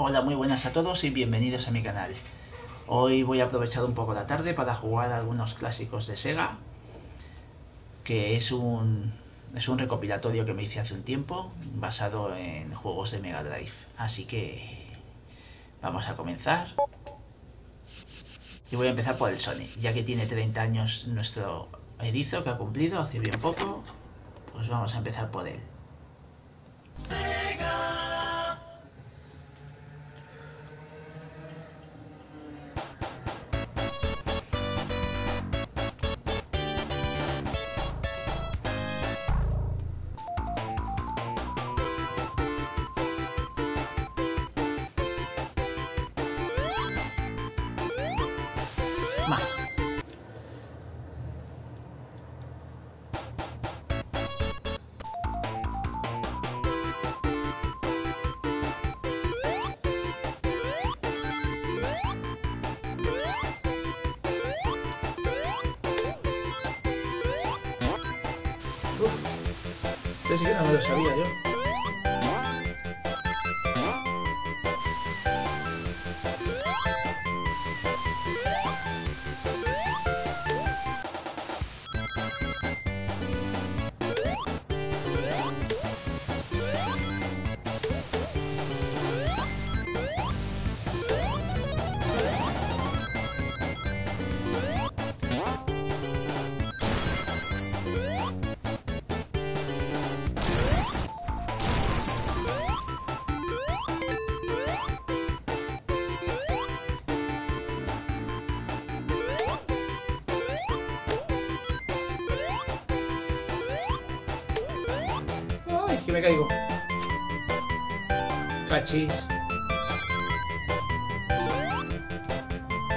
Hola, muy buenas a todos y bienvenidos a mi canal. Hoy voy a aprovechar un poco la tarde para jugar algunos clásicos de Sega, que es un, es un recopilatorio que me hice hace un tiempo, basado en juegos de Mega Drive. Así que vamos a comenzar. Y voy a empezar por el Sony, ya que tiene 30 años nuestro erizo que ha cumplido hace bien poco, pues vamos a empezar por él.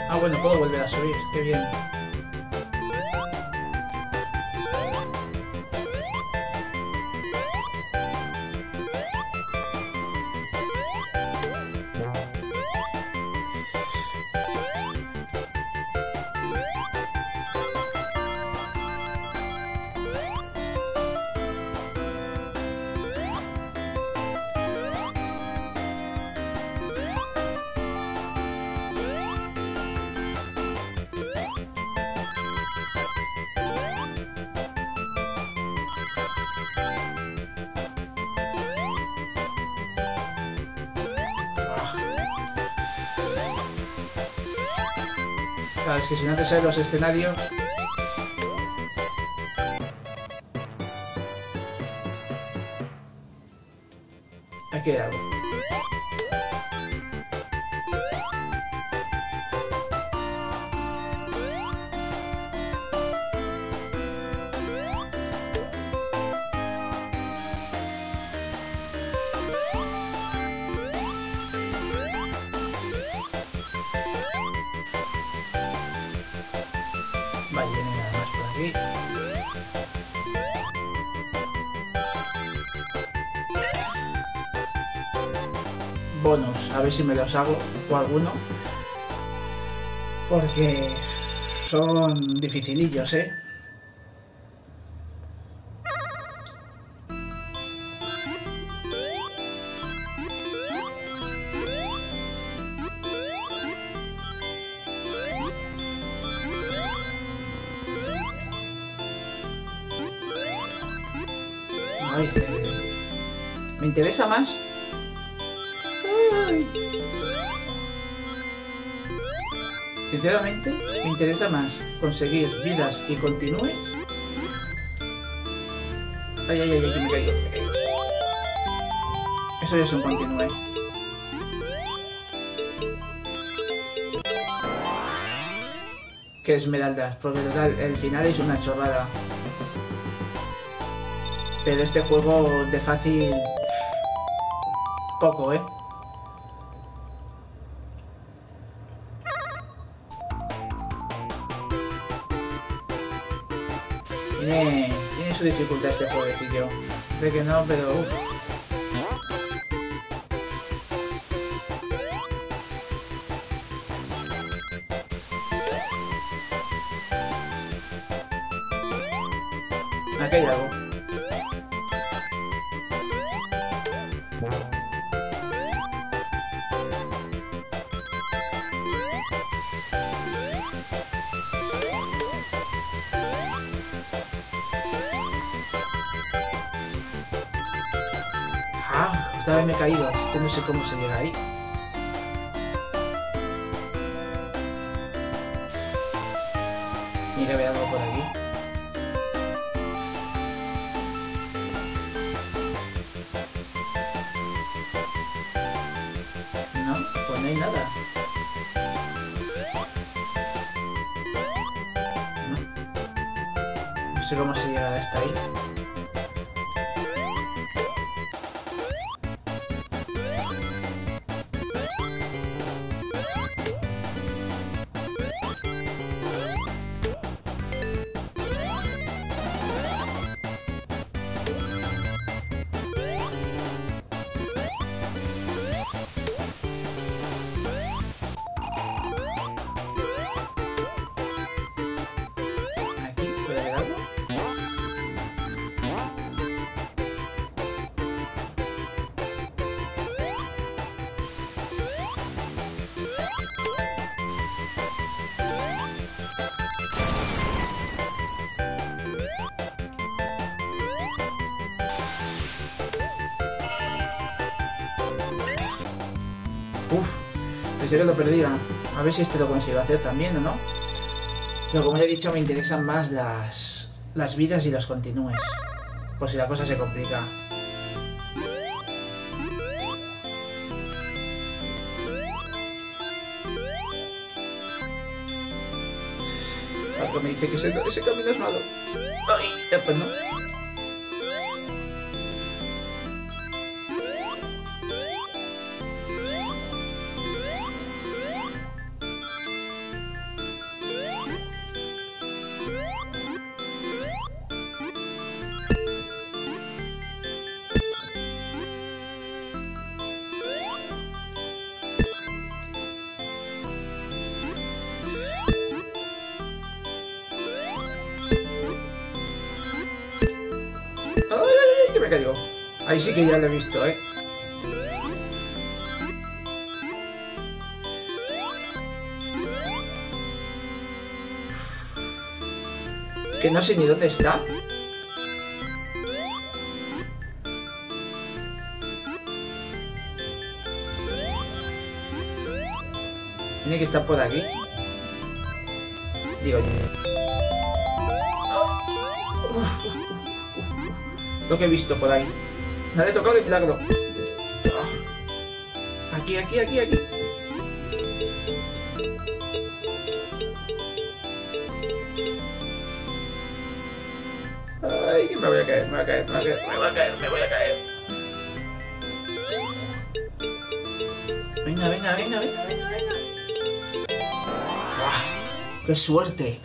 Ah, bueno, puedo volver a subir. Qué bien. Que si no te sabes los escenarios... Aquí hay algo. Bonus, a ver si me los hago o alguno. Porque son dificilillos, ¿eh? Eh, me interesa más. Interesa más conseguir vidas y continúes. Ay, ay, ay, ay, que me caigo, me caigo. Eso ya es un continúe. Que esmeraldas, porque total, el final es una chorrada. Pero este juego de fácil... Poco, ¿eh? Tiene su dificultad este jueguecillo. Sé que no, pero... Uf. Que lo perdía. A ver si este lo consigo hacer también o no. Pero como ya he dicho, me interesan más las, las vidas y los continúes. Por si la cosa se complica. Algo me dice que ese, ese camino es malo. Ay, pues no. Ahí sí que ya lo he visto, ¿eh? Que no sé ni dónde está. Tiene que estar por aquí. Digo Lo que he visto por ahí. Nada he tocado de milagro. Aquí, aquí, aquí, aquí. Ay, me voy a caer, me voy a caer, me voy a caer, me voy a caer, me voy a caer. Venga, venga, venga, venga, venga, venga. ¡Qué suerte!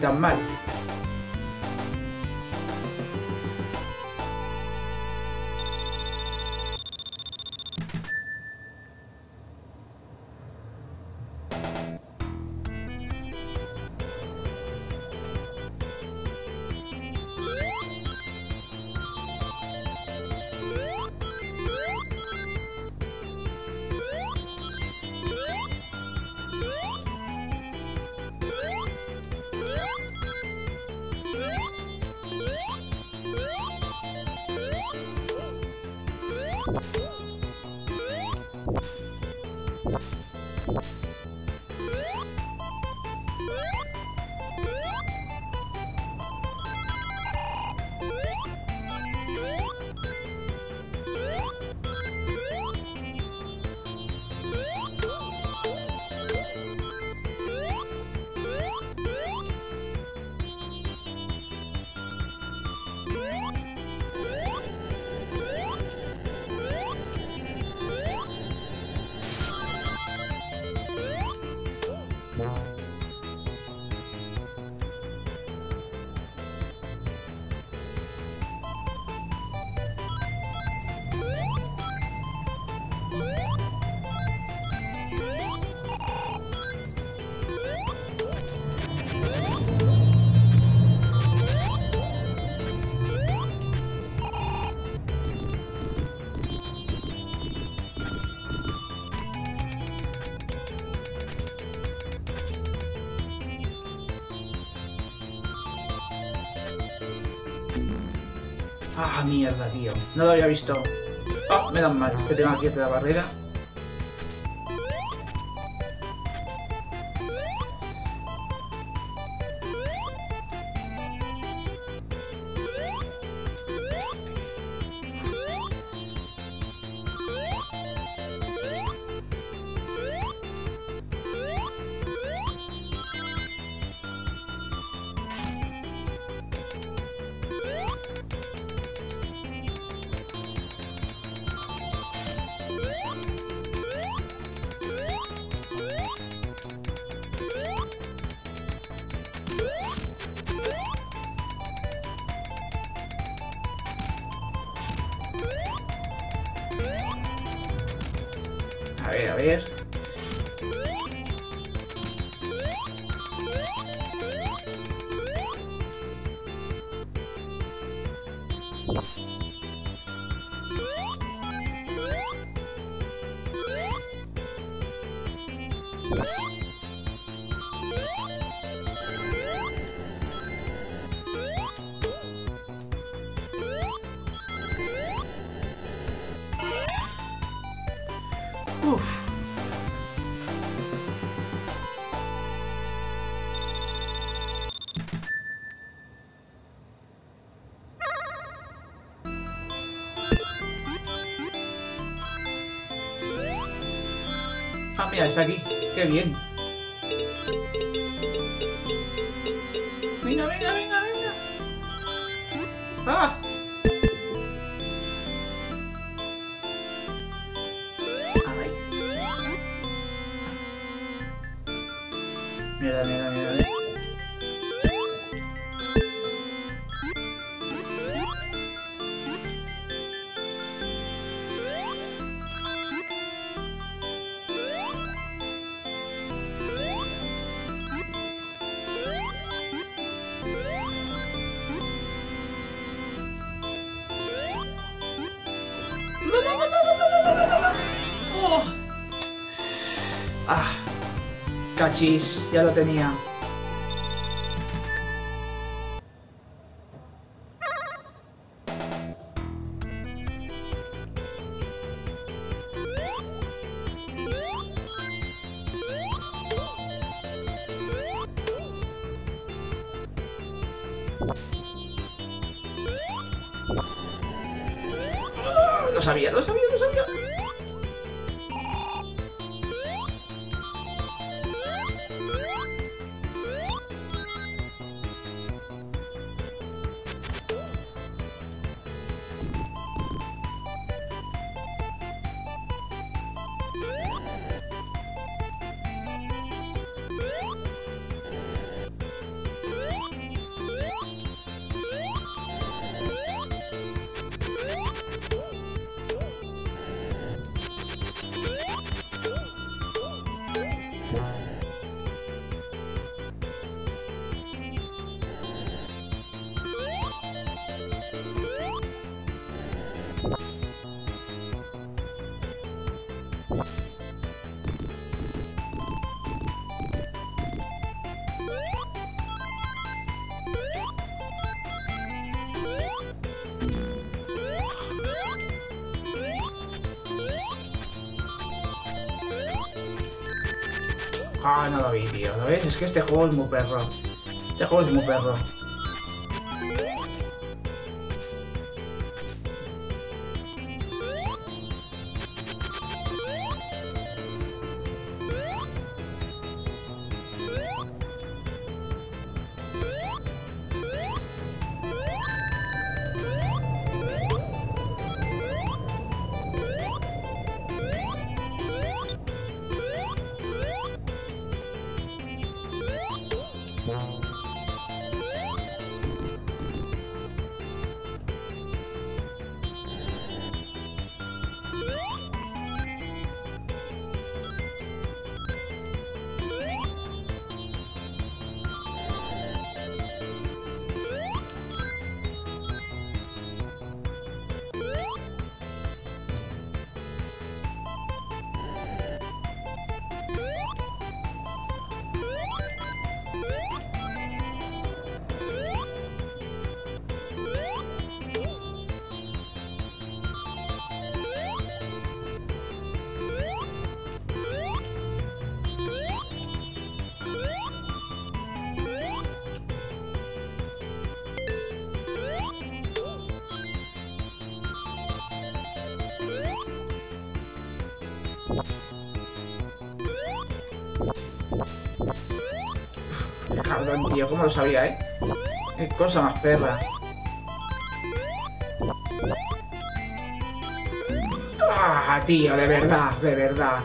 Ni tan Ah, mierda, tío. No lo había visto. Ah, menos mal que tengo aquí otra barrera. Ya lo tenía. Ah, no lo vi, tío. ¿Lo ves? Es que este juego es muy perro. Este juego es muy perro. ¿Cómo lo sabía, eh? Qué cosa más perra. Ah, tío, de verdad, de verdad.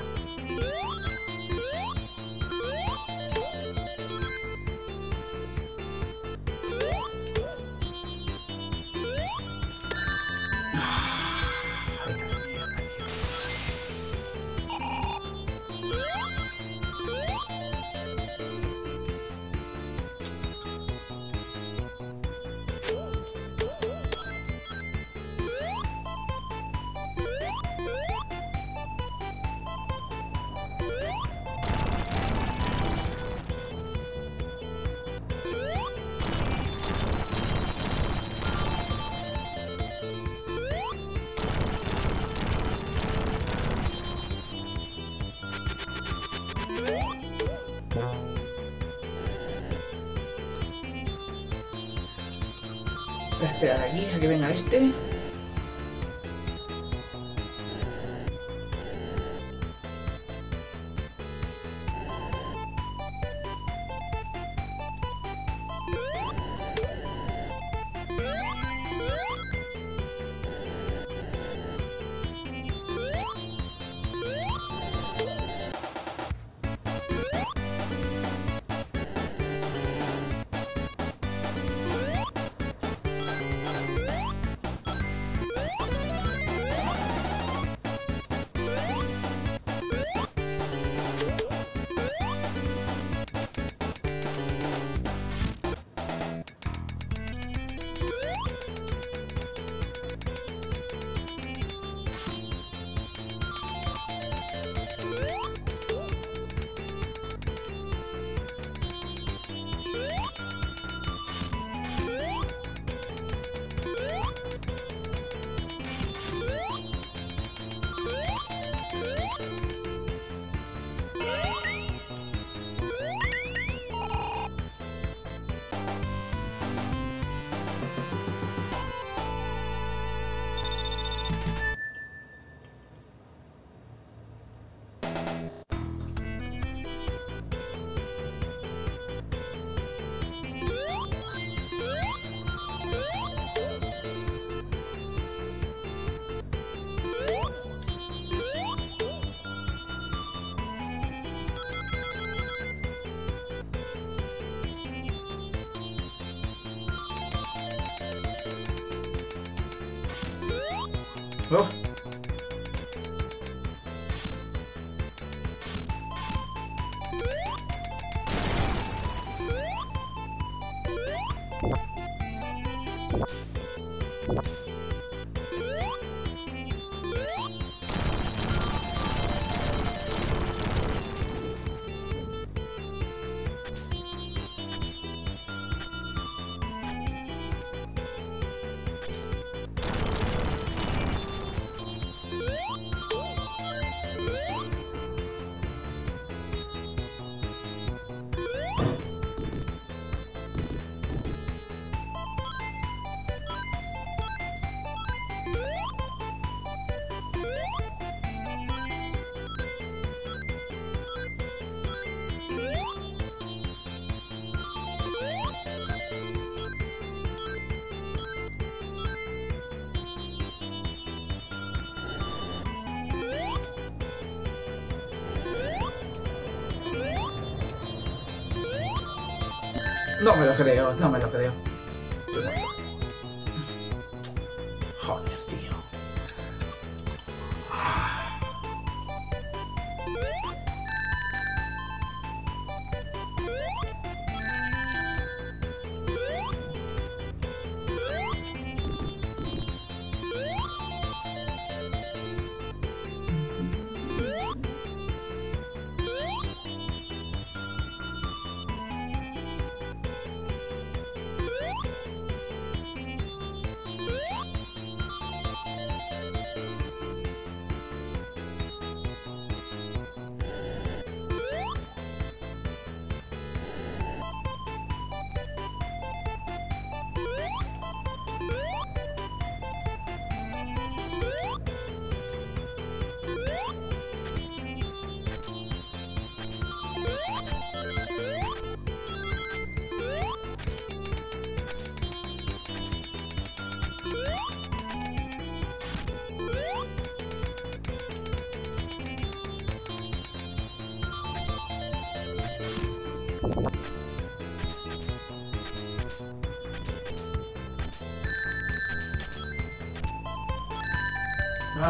No me lo creo, no me lo creo.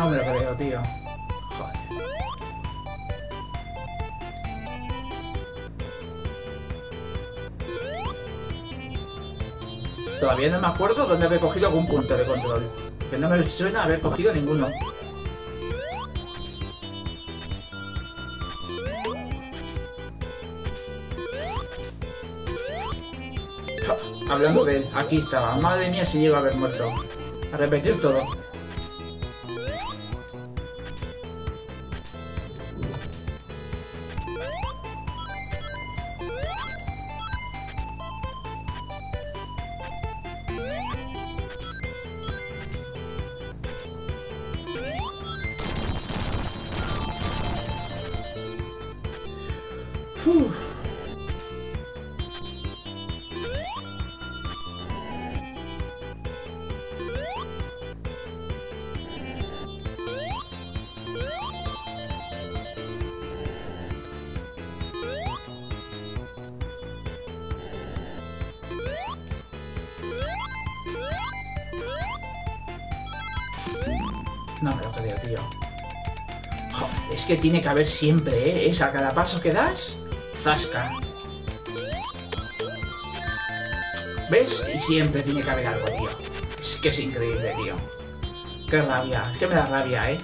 Me lo creo, tío. Todavía no me acuerdo dónde haber cogido algún punto de control. Que no me suena haber cogido ninguno. Hablando de él, aquí estaba. Madre mía si llego a haber muerto. A repetir todo. Que tiene que haber siempre, ¿eh? Es a cada paso que das, zasca. ¿Ves? Y siempre tiene que haber algo, tío. Es que es increíble, tío. Qué rabia. Es que me da rabia, ¿eh?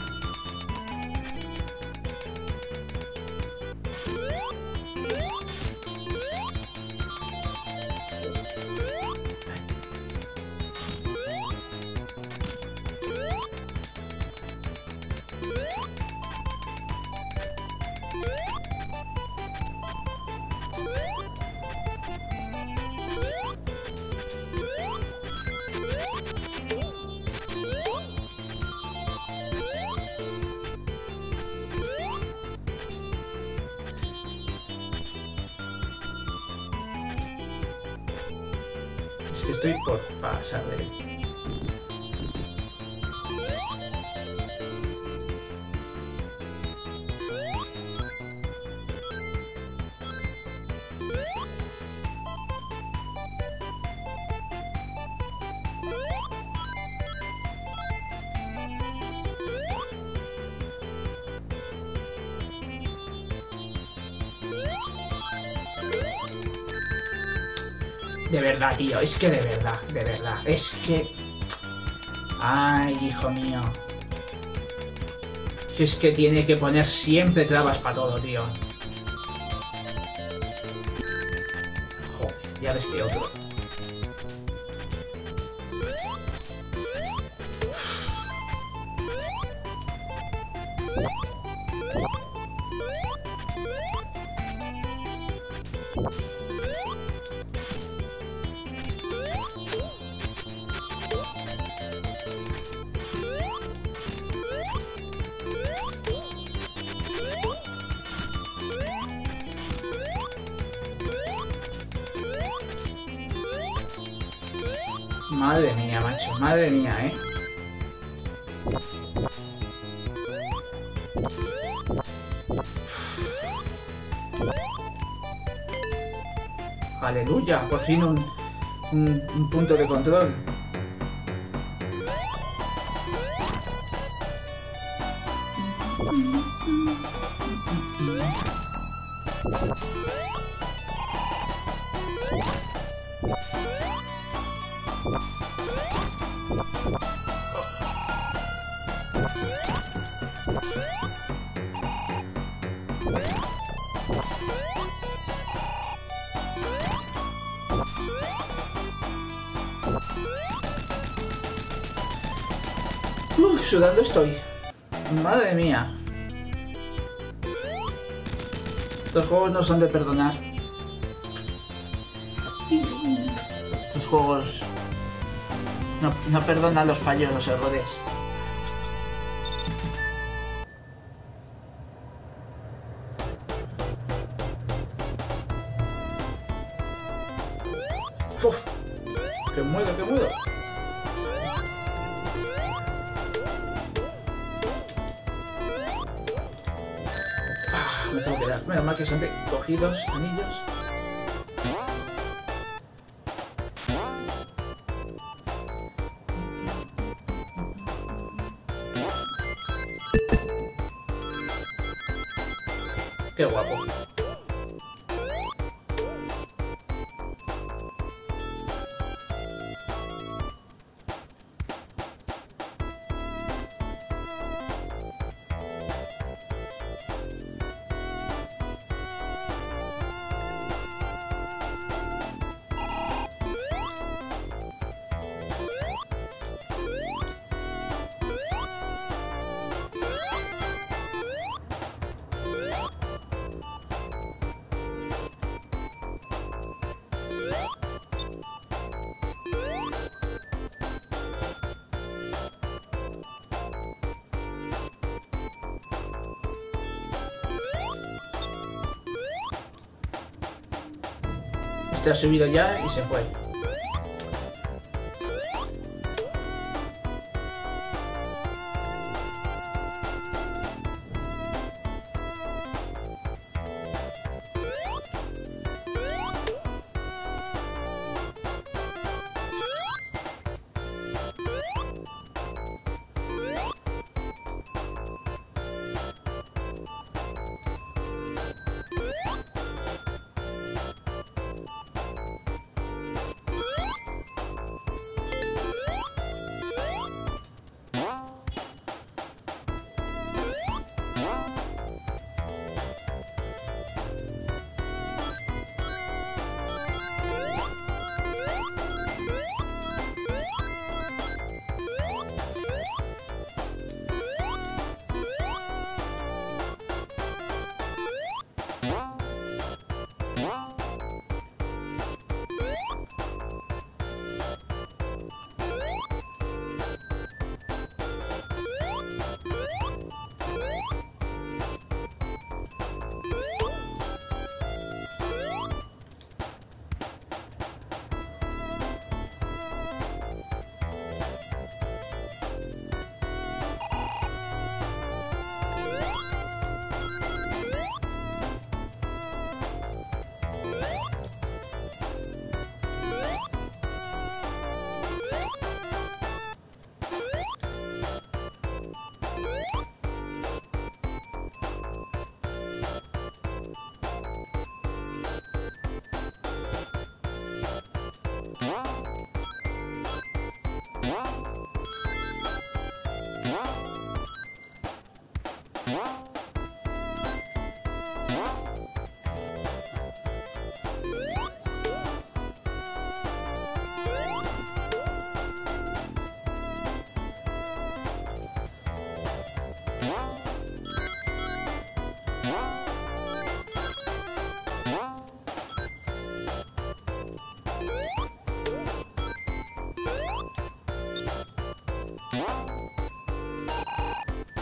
Es que de verdad, de verdad, es que... Ay, hijo mío. Es que tiene que poner siempre trabas para todo, tío. Joder, ya ves que otro. Madre mía, macho, madre mía, ¿eh? Aleluya, por fin un, un, un punto de control. Sudando estoy. Madre mía. Estos juegos no son de perdonar. Estos juegos no, no perdonan los fallos, los errores. Subido ya y se fue.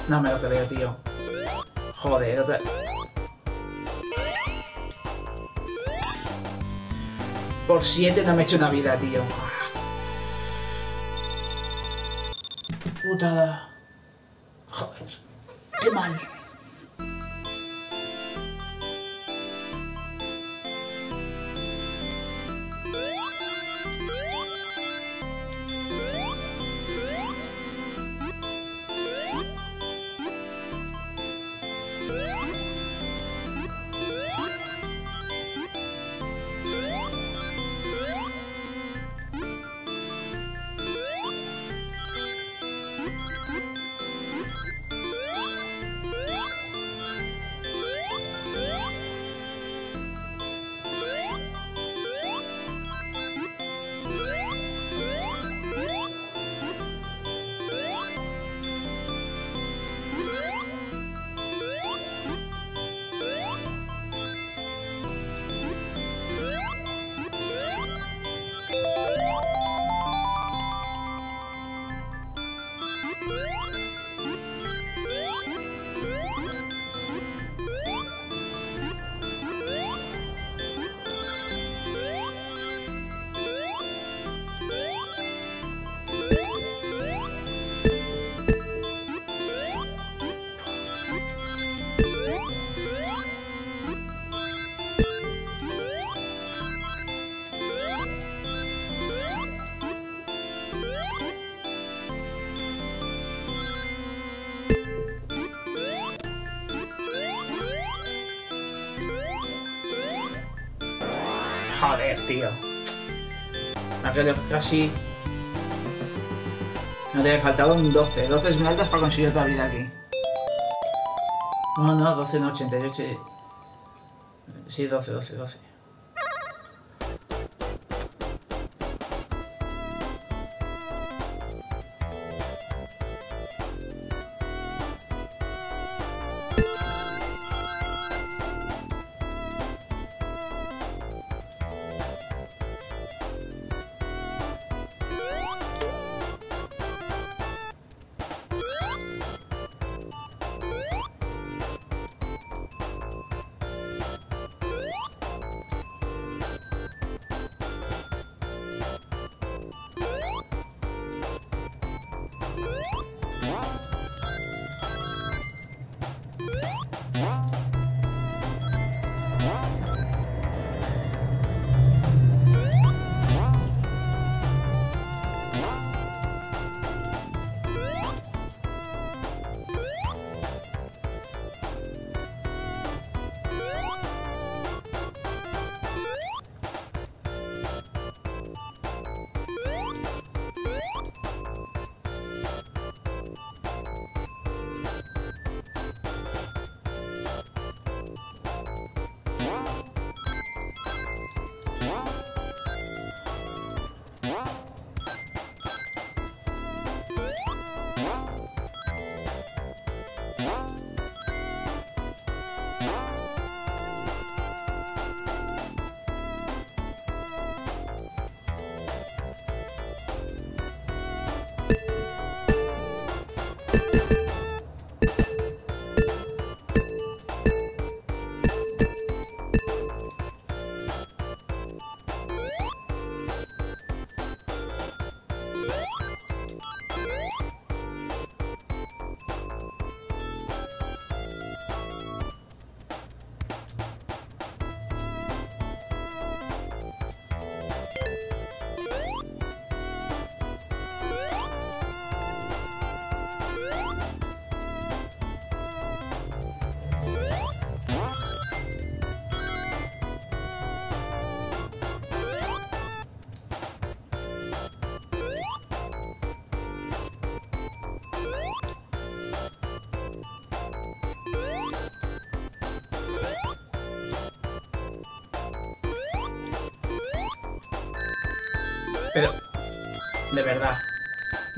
No me lo creo, tío. Joder, otra... Por 7 no me he hecho una vida, tío. Putada. Tío. Quedado casi... No te había faltado un 12. 12 esmeraldas para conseguir otra vida aquí. No, no, 12 no, 88. Sí, 12, 12, 12.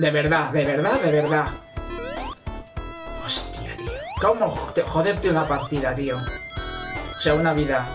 De verdad, de verdad, de verdad. Hostia, tío. ¿Cómo te- joderte una partida, tío? O sea, una vida.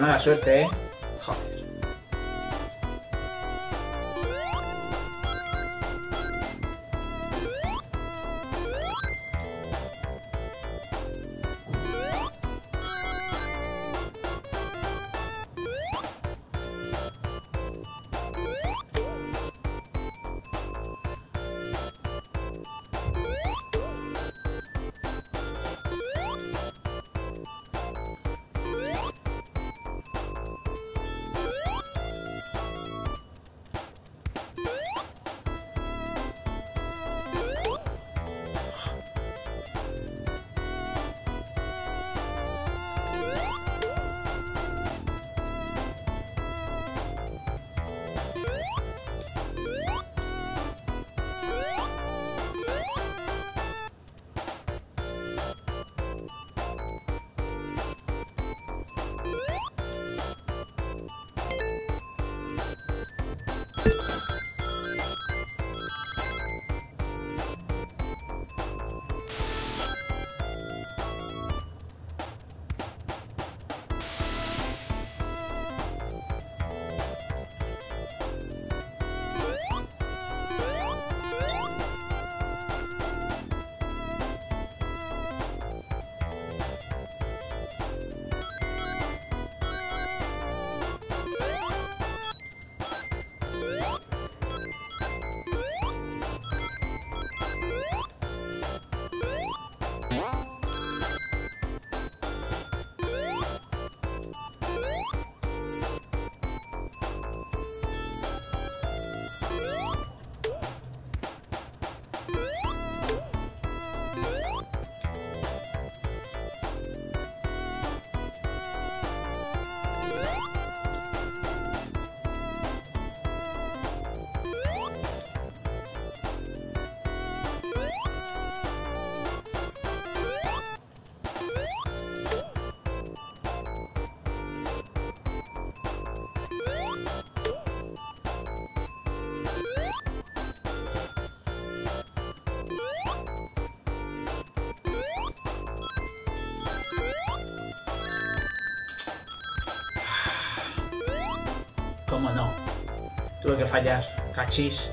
Mala suerte, ¿eh? Calma, não. Tudo que falhar, cachis.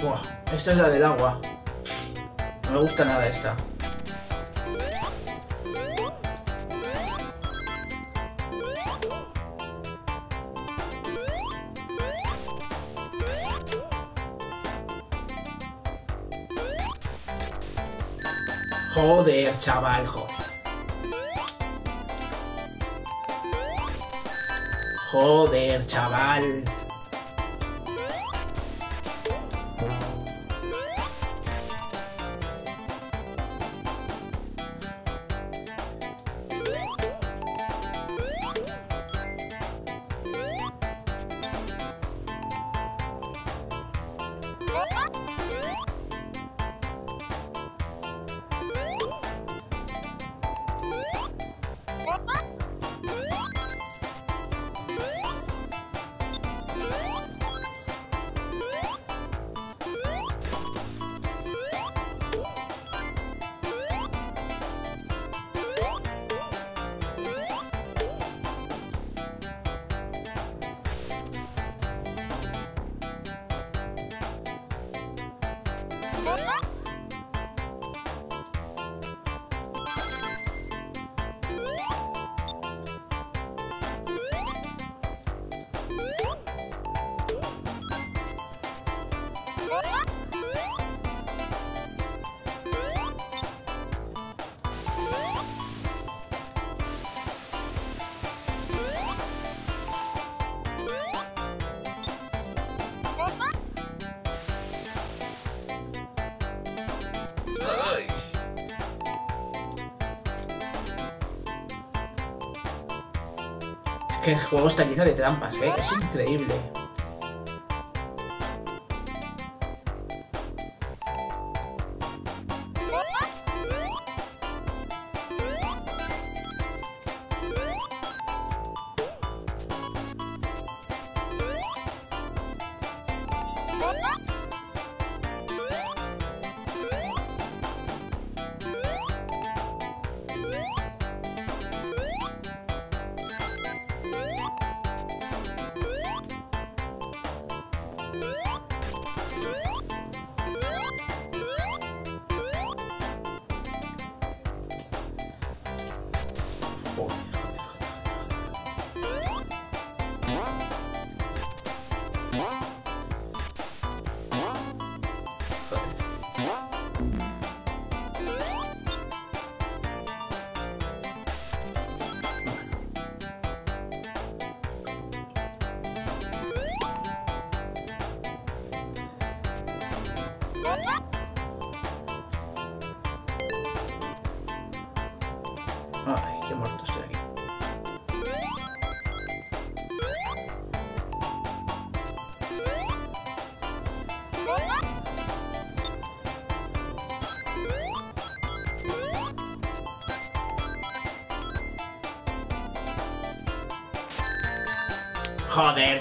Buah, esta es la del agua. No me gusta nada esta. Chaval, joder. Joder, chaval. Juego está lleno de trampas, ¿eh? Es increíble.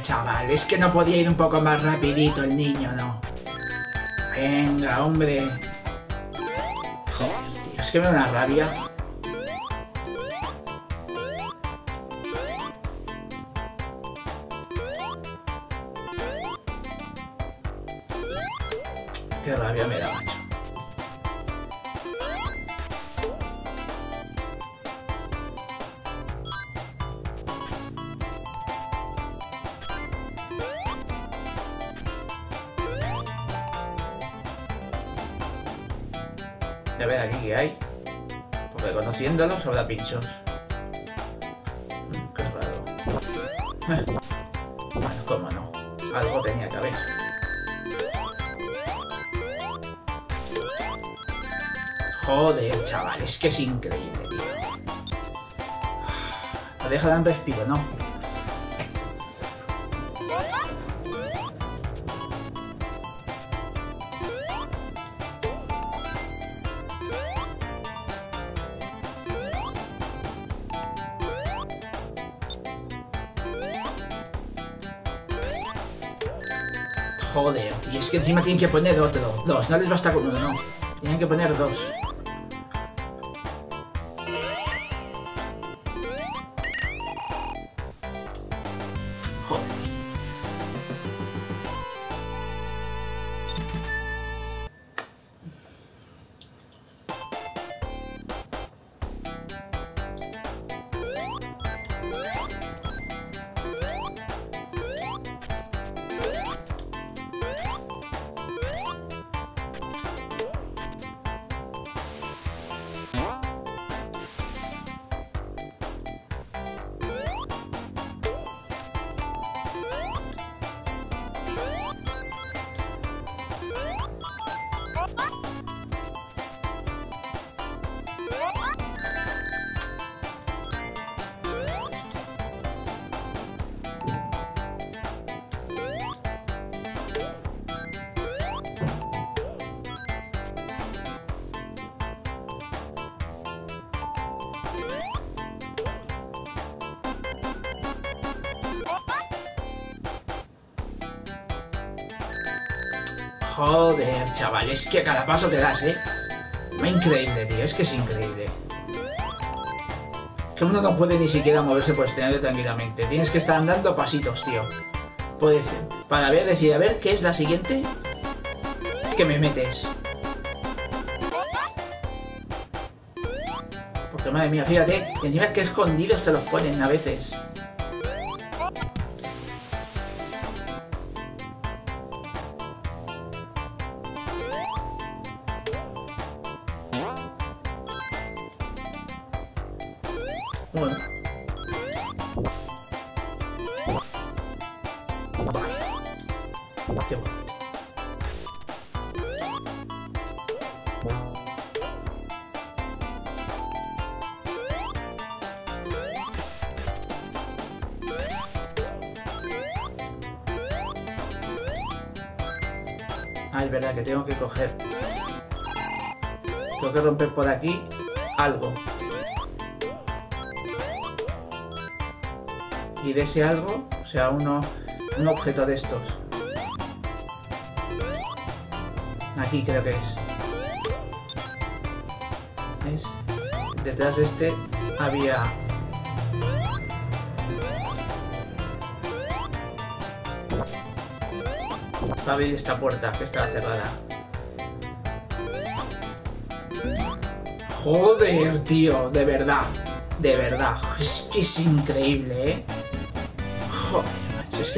Chaval, es que no podía ir un poco más rapidito el niño, ¿no? Venga, hombre. Joder, tío, es que me da una rabia. Es increíble, tío. No deja dar un respiro, ¿no? Joder, tío, es que encima tienen que poner otro. Dos, no les basta con uno, no. Tienen que poner dos. Chaval, es que a cada paso que das, ¿eh? Increíble, tío, es que es increíble. Que uno no puede ni siquiera moverse por escenario tranquilamente. Tienes que estar andando pasitos, tío. Puedes, para ver, decir, a ver, ¿qué es la siguiente? Que me metes. Porque madre mía, fíjate, encima es que escondidos te los ponen a veces. Y algo, o sea, uno, un objeto de estos. Aquí creo que es. ¿Ves? Detrás de este había... Para abrir esta puerta que estaba cerrada. Joder, tío, de verdad. De verdad. Es que es increíble, ¿eh?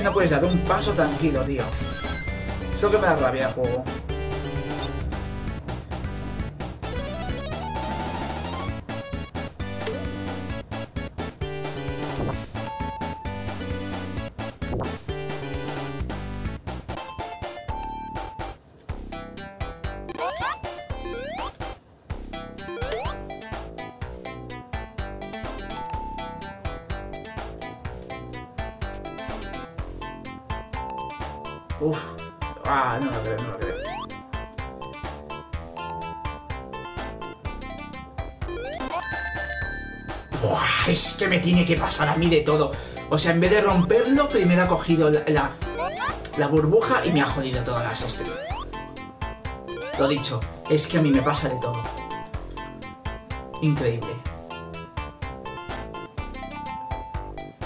No puedes dar un paso tranquilo, tío. Es lo que me da rabia el juego. Tiene que pasar a mí de todo. O sea, en vez de romperlo, primero ha cogido la, la, burbuja y me ha jodido todas las estrellas. Lo dicho, es que a mí me pasa de todo. Increíble.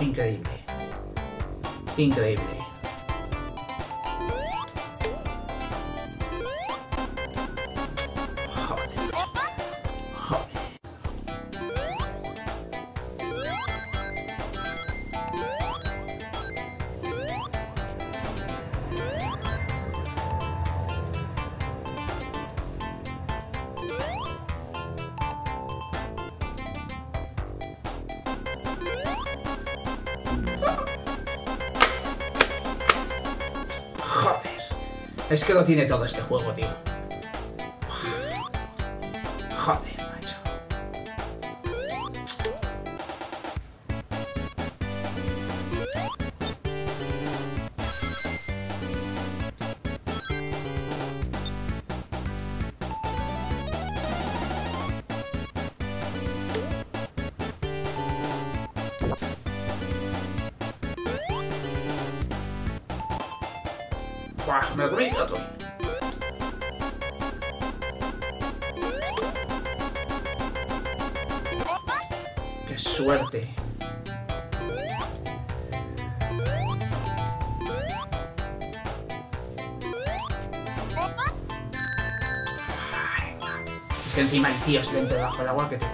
Increíble. Increíble. Es que lo tiene todo este juego, tío. Se le entra debajo del agua que te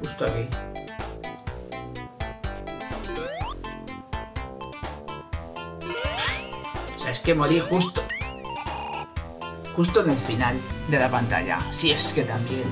Justo aquí. O sea, es que morí justo... Justo en el final de la pantalla. Si es que también.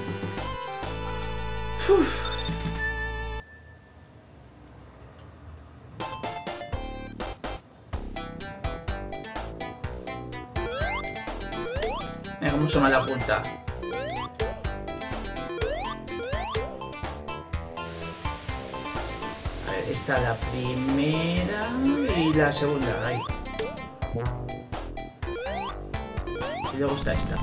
Segunda. Ahí. Y luego está esta.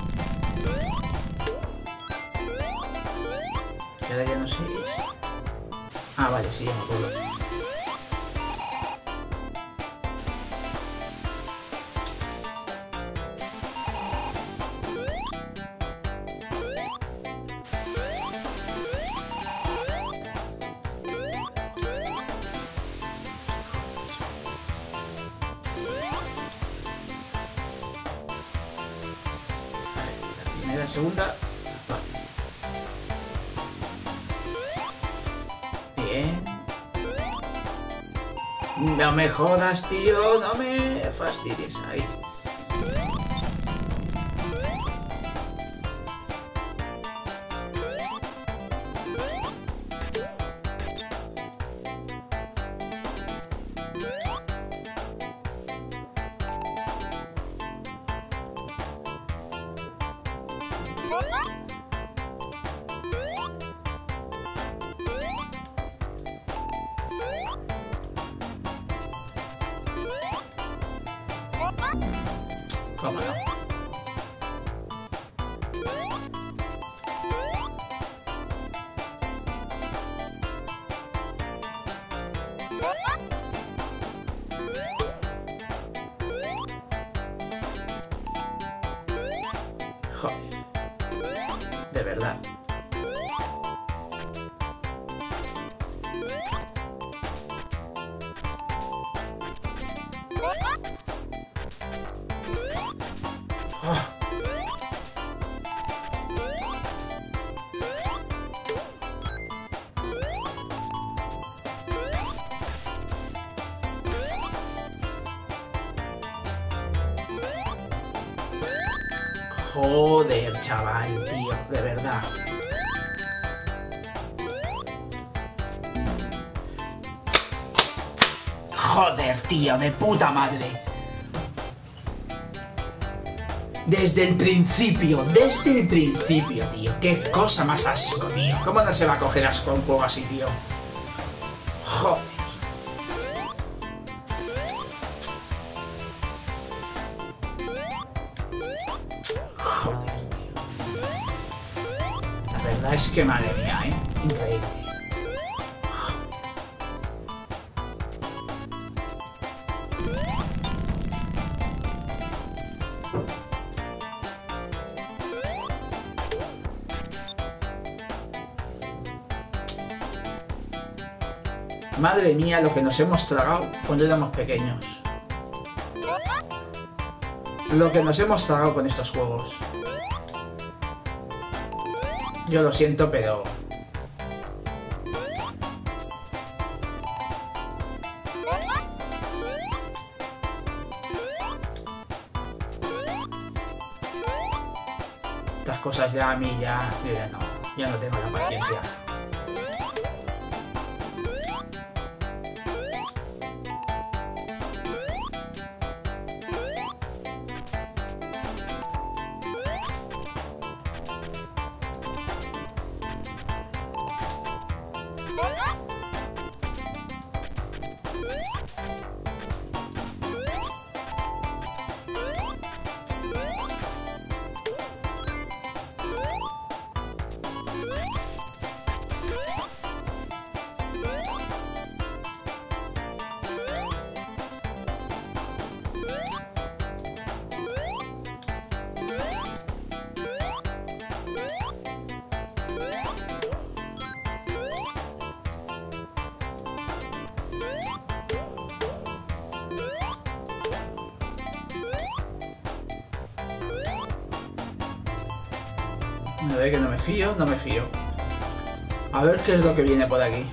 Y ahora ya no sé. Ah, vale, sí, ya me acuerdo. No me jodas, tío. No me fastidies. Ahí. ¿Cómo chaval, tío, de verdad. Joder, tío, de puta madre. Desde el principio, desde el principio, tío. Qué cosa más asco, tío. ¿Cómo no se va a coger asco un juego así, tío? Lo que nos hemos tragado cuando éramos pequeños. Lo que nos hemos tragado con estos juegos. Yo lo siento, pero... Estas cosas ya a mí ya... yo ya no, ya no tengo la paciencia. Qué es lo que viene por aquí.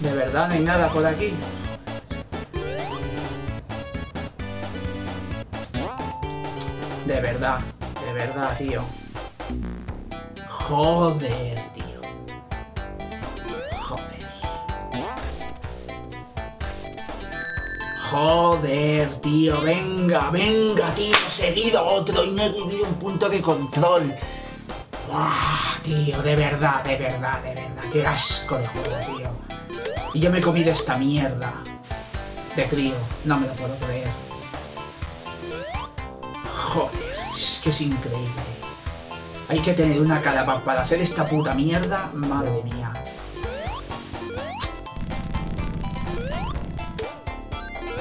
De verdad no hay nada por aquí. De verdad, de verdad, tío. Joder, tío. Joder. Joder, tío. Venga, venga, tío. Seguido otro y no he vivido un punto de control. ¡Guau, tío! De verdad, de verdad, de verdad. Qué asco de juego, tío. Y yo me he comido esta mierda. De crío. No me lo puedo creer. Joder, es que es increíble. Hay que tener una cara pa- para hacer esta puta mierda. Madre mía.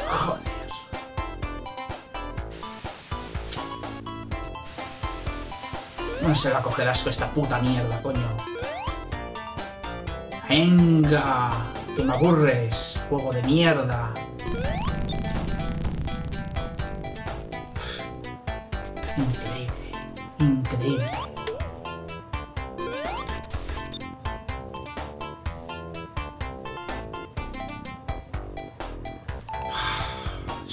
Joder. No se va a coger asco esta puta mierda, coño. Venga, que me aburres, juego de mierda.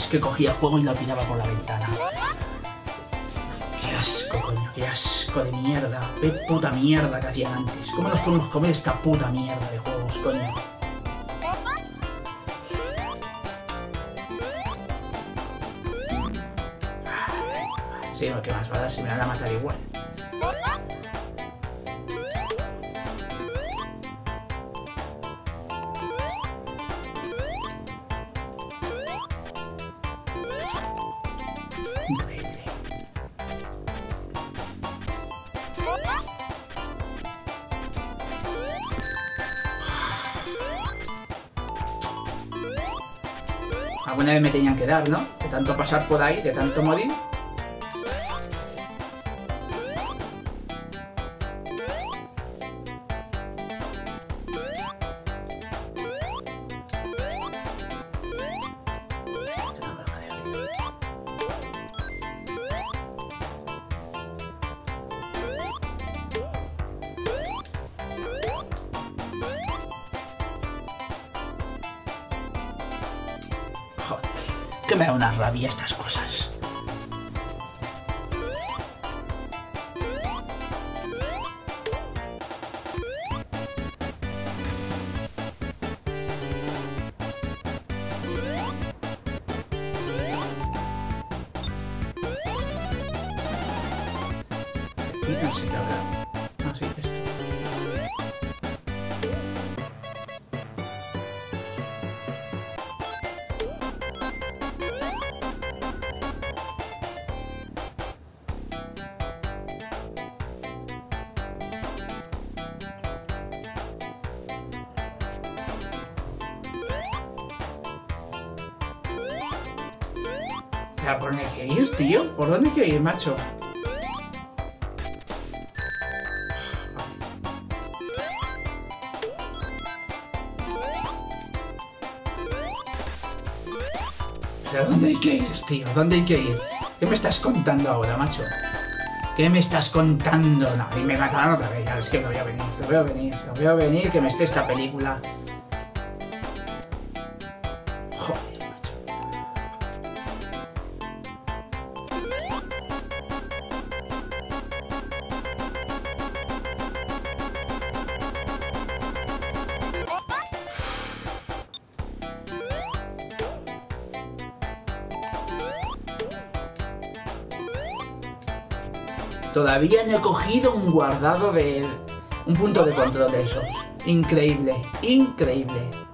Que cogía juego y lo tiraba por la ventana. Qué asco, coño, qué asco de mierda. Qué puta mierda que hacían antes. ¿Cómo nos podemos comer esta puta mierda de juegos, coño? Sí, lo que más va a dar si me van a matar igual. De tanto pasar por ahí, de tanto morir. ¿Por dónde hay que ir, macho? ¿Pero dónde hay que ir, tío? ¿Dónde hay que ir? ¿Qué me estás contando ahora, macho? ¿Qué me estás contando? No, y me mataron otra vez. Ya, es que lo voy a venir, lo veo venir, lo veo venir que me esté esta película. Todavía no he cogido un guardado de... Un punto de control de esos. Increíble, increíble.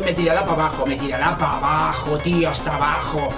Me tirará para abajo, me tirará para abajo, tío, hasta abajo.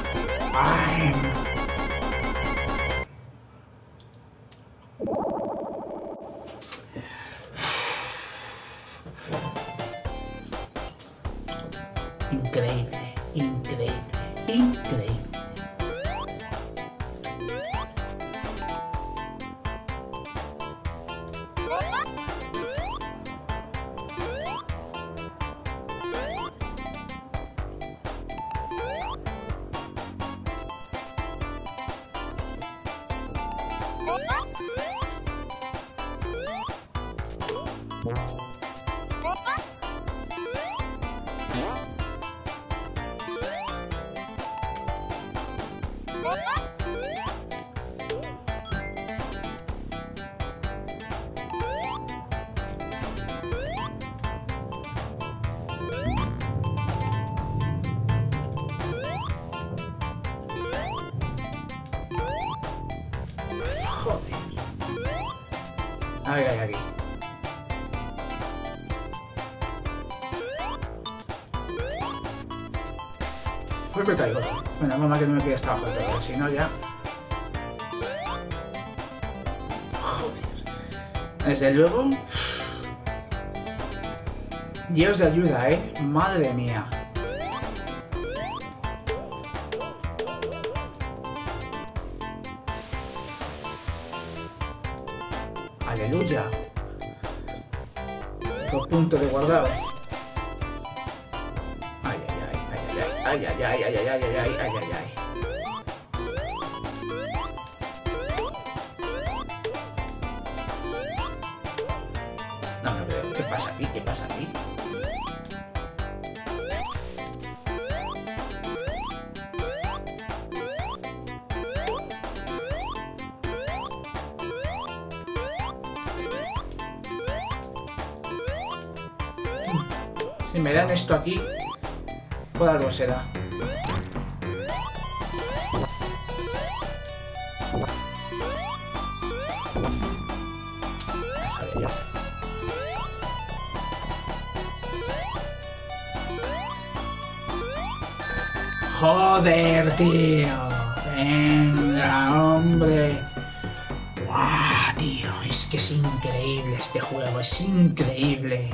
Madre mía. Aleluya. Dos puntos de guardado. Ay, ay, ay, ay, ay, ay, ay, ay, ay, ay, ay, ay, ay, ay, ay. me dan esto aquí, por algo será. Joder, tío. Hombre. ¡Guau, tío! Es que es increíble este juego, es increíble.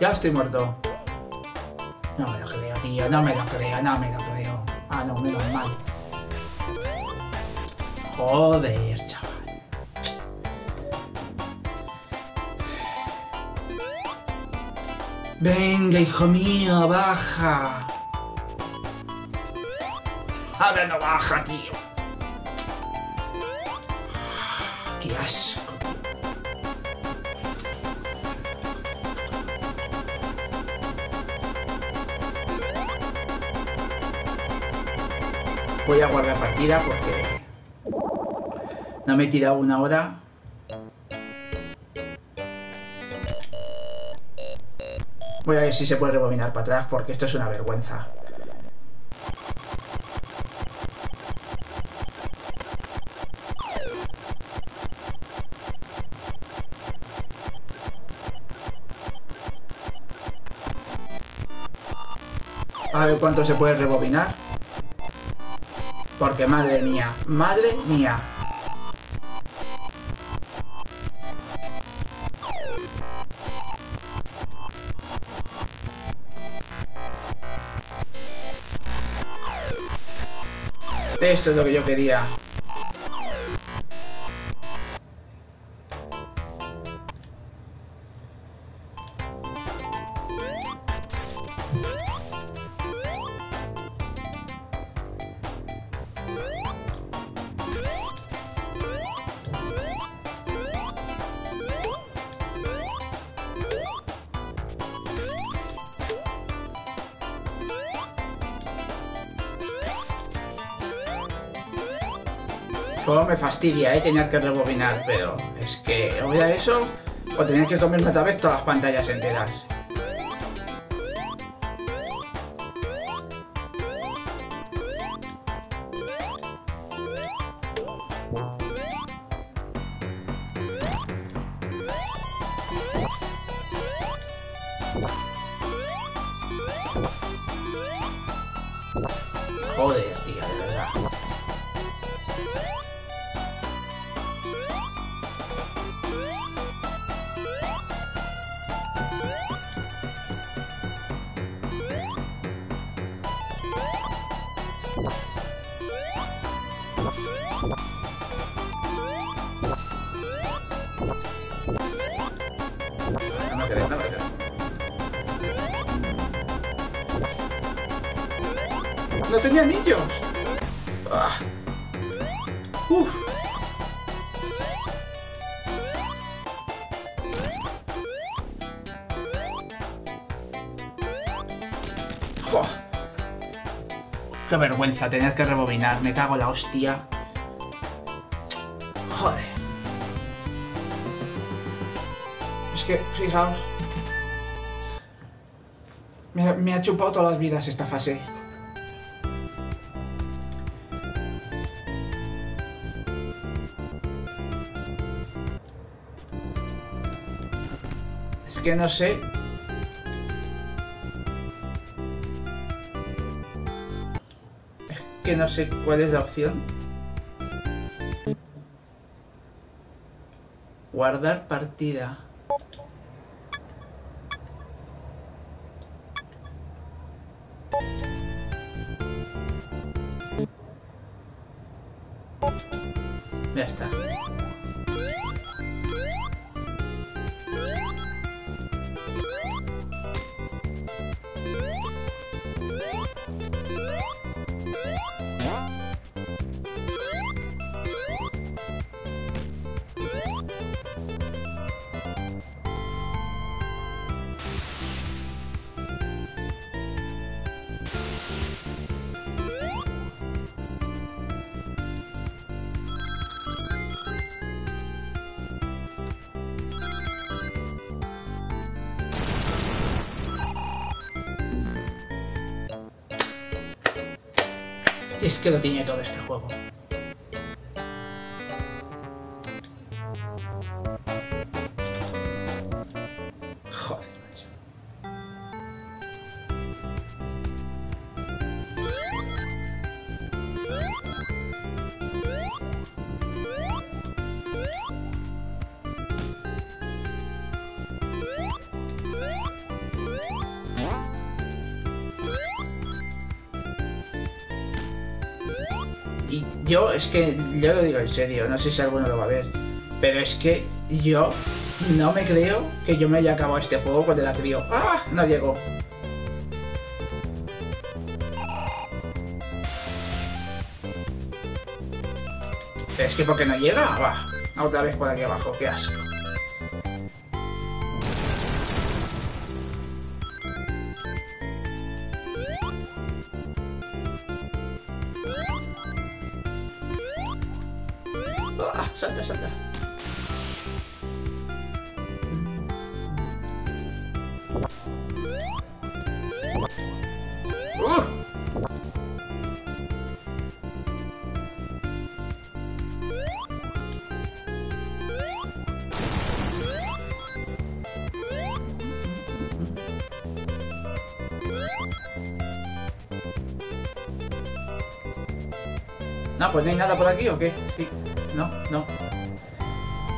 Ya estoy muerto. No me lo creo, tío, no me lo creo, no me lo creo. Ah, no, menos mal. Joder, chaval. Venga, hijo mío, baja. Ahora no baja, tío. Voy a guardar partida porque no me he tirado una hora. Voy a ver si se puede rebobinar para atrás porque esto es una vergüenza. A ver cuánto se puede rebobinar. Porque madre mía, madre mía. Esto es lo que yo quería. Fastidia, ¿eh? Tener que rebobinar, pero es que o era eso o tener que comerme otra vez todas las pantallas enteras. No me querés, no me querés. ¡No tenía anillos! Qué vergüenza tener que rebobinar, me cago en la hostia. Joder. Es que, fijaos. Me ha, me ha chupado todas las vidas esta fase. Es que no sé. No sé cuál es la opción. Guardar partida. Que lo tiene todo este juego. Es que, yo lo digo en serio, no sé si alguno lo va a ver, pero es que yo no me creo que yo me haya acabado este juego con el atrio. ¡Ah! No llegó. Es que porque no llega, va. Otra vez por aquí abajo, qué asco. No, pues no hay nada por aquí o qué? Sí. No, no.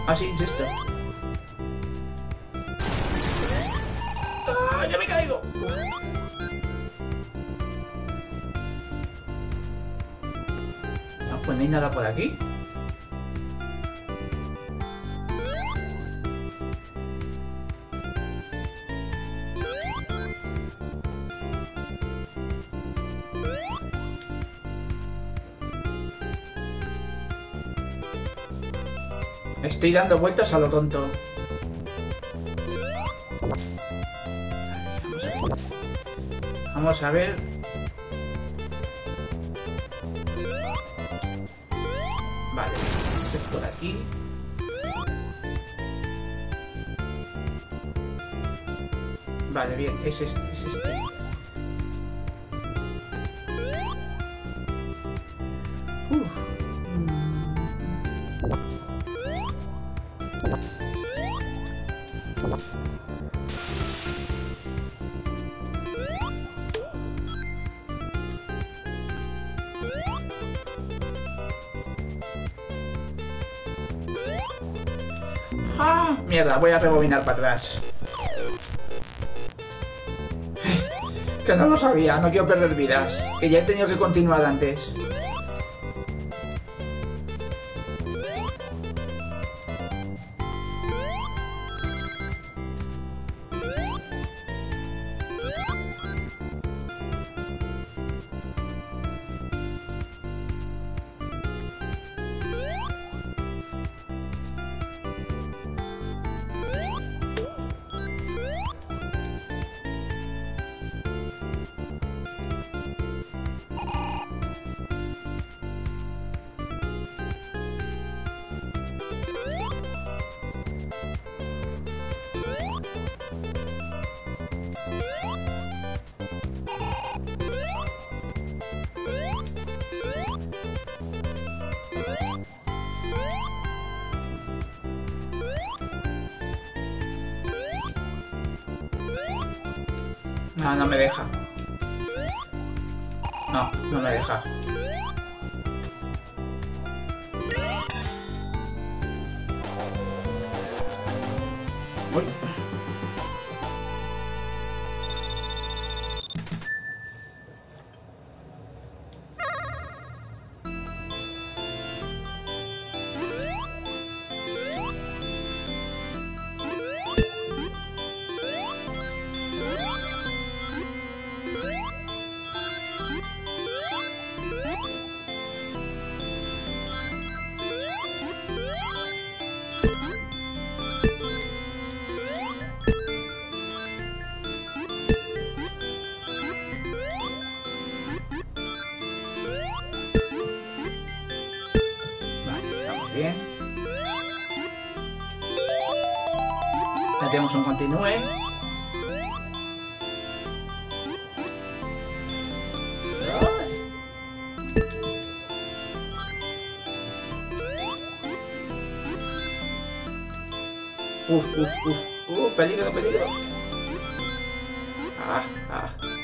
Ah, sí, es esto. ¡Ah! ¡Ya me caigo! No, pues no hay nada por aquí. Estoy dando vueltas a lo tonto. Vamos a ver. Vale, esto es por aquí. Vale, bien, es este, es este. Rebobinar para atrás. Que no lo sabía, no quiero perder vidas. Que ya he tenido que continuar antes. Uf, uf, uf. Uh, peligro, peligro. Ah, ah.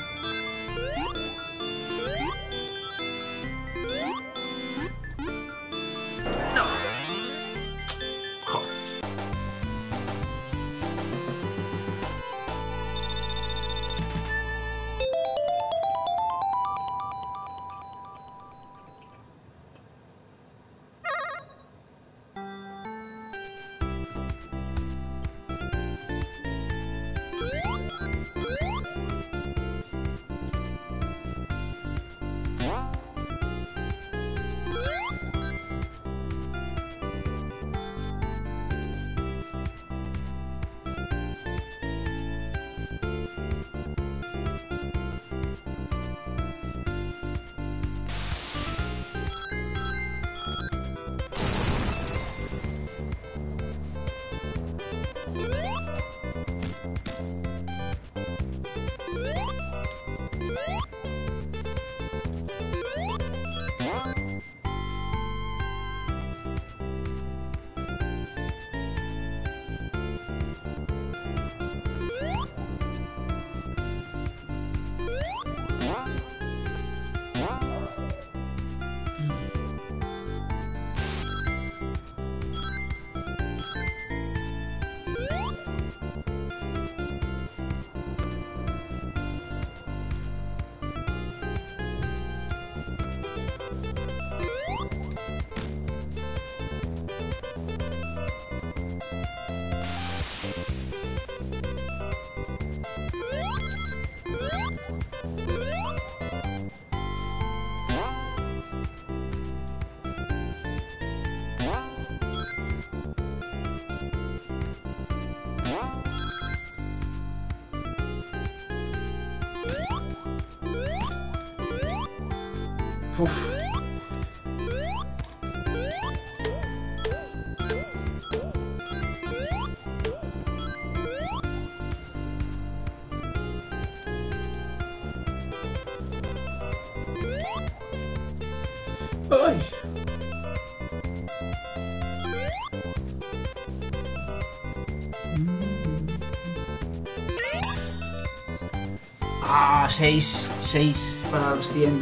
6, 6 para los 100.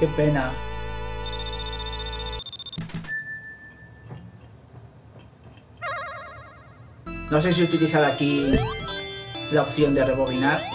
Qué pena. No sé si utilizar aquí la opción de rebobinar.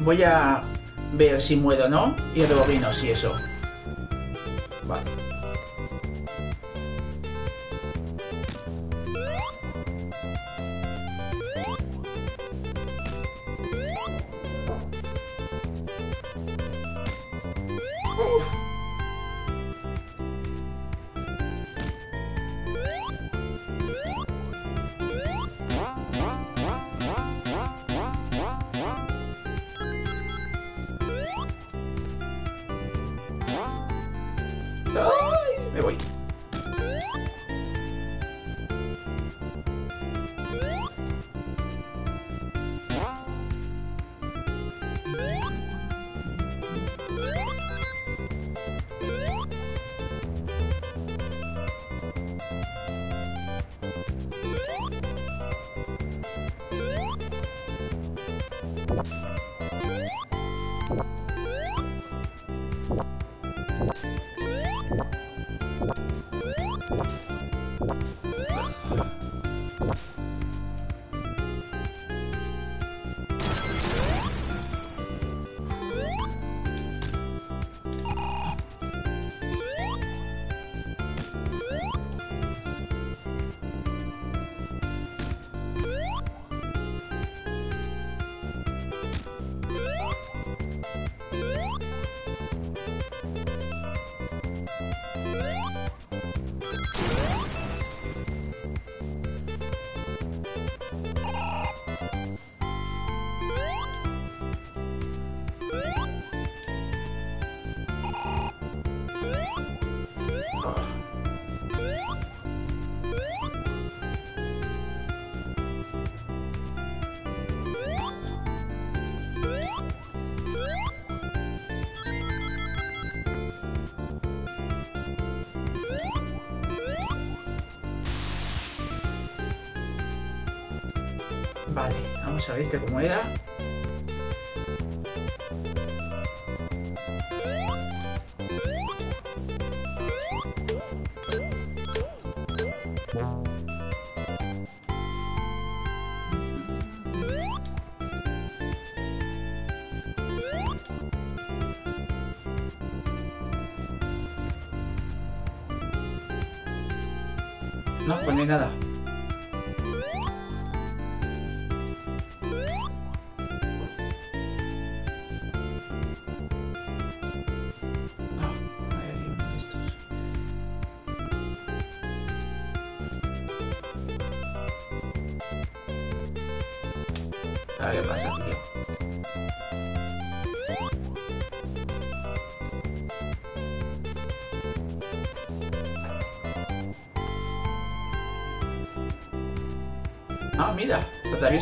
Voy a ver si muero o no y rebobino si eso.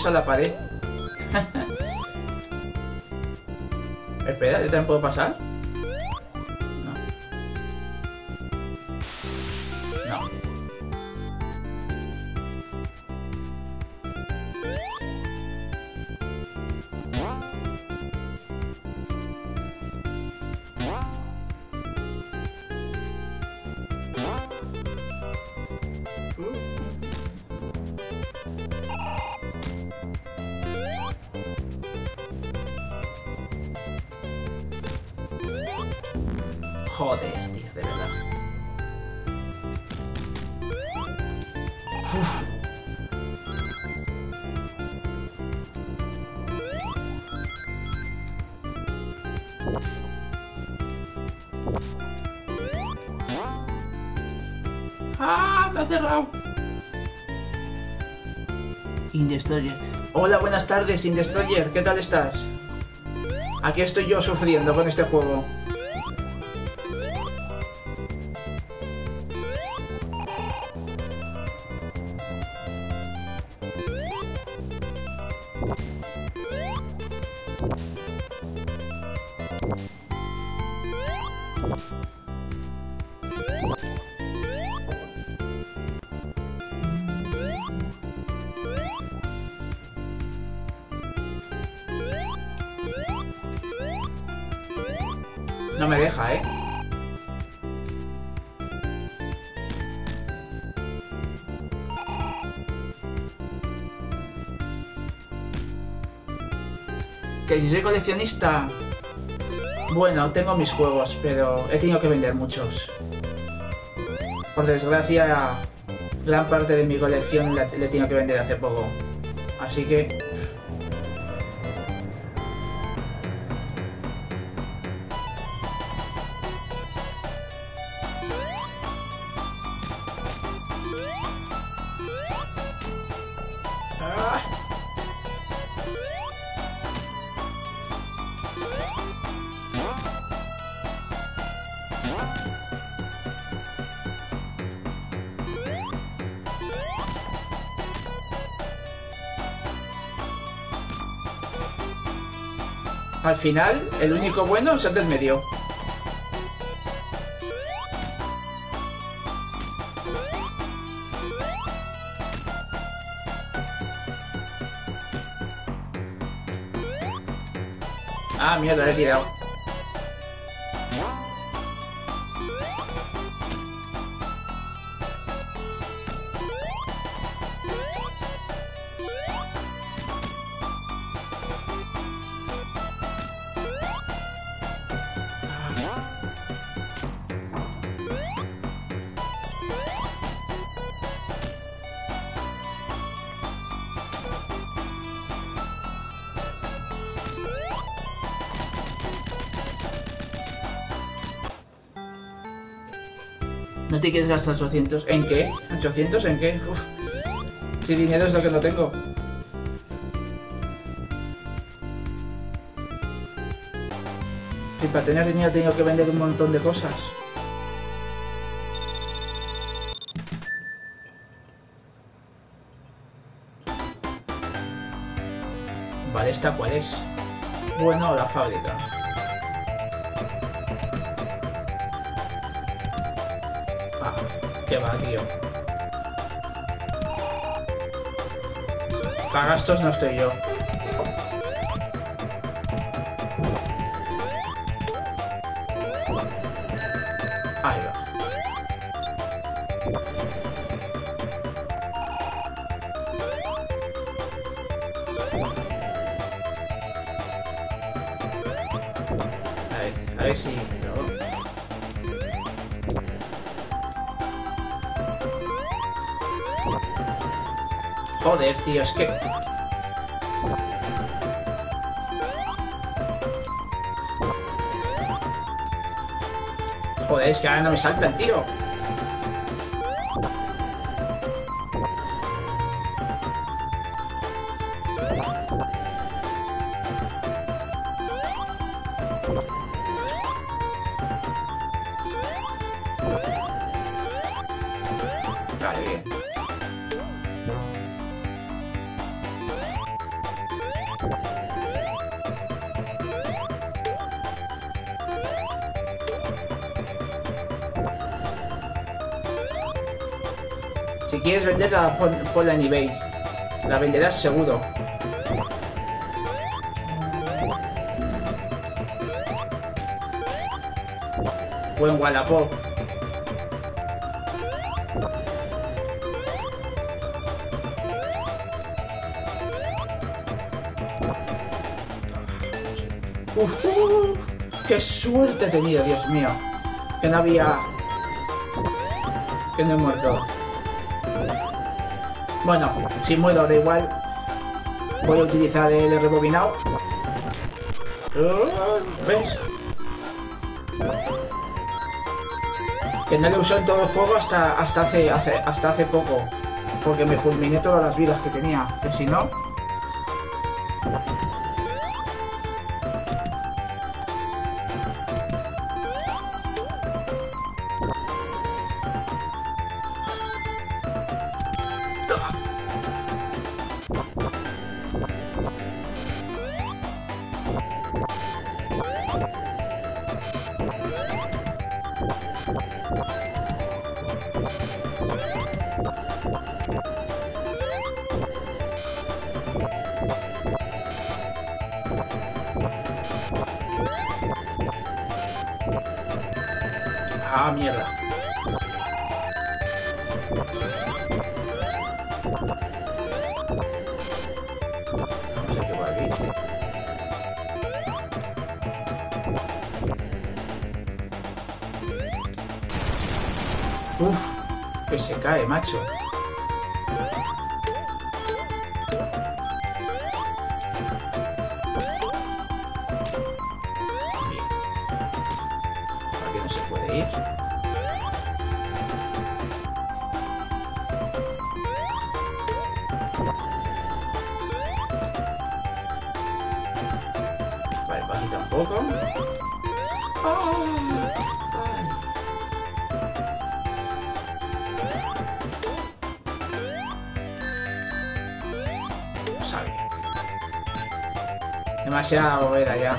Atraviesa la pared. Espera, ¿yo también puedo pasar? Joder, tío, de verdad. Uf. ¡Ah! Me ha cerrado. Indestroyer. Hola, buenas tardes, Indestroyer. ¿Qué tal estás? Aquí estoy yo sufriendo con este juego. Soy coleccionista... Bueno, tengo mis juegos, pero he tenido que vender muchos. Por desgracia, gran parte de mi colección la, le he tenido que vender hace poco. Así que... final, el único bueno es el del medio. Ah, mierda, le he tirado. Te quieres gastar 800? ¿En qué? ¿800 en qué? Uf. Si dinero es lo que no tengo. Y para tener dinero he tenido que vender un montón de cosas. Vale, ¿esta cuál es? Bueno, la fábrica. Qué va, tío. Para gastos no estoy yo. Joder, tío, es que... Joder, es que ahora no me saltan, tío. Venderla, pon- ponla. La venderás seguro. O en Wallapop. Uf, ¡Qué suerte he tenido, Dios mío! Que no había... Que no he muerto. Bueno, si muero da igual. Voy a utilizar el rebobinado. ¿Ves? Que no lo usado en todo el juego hasta, hasta, hace, hace, hasta hace poco. Porque me fulminé todas las vidas que tenía. Que si no... Vale, por tampoco. Ay. Sabía. Demasiada bóveda ya.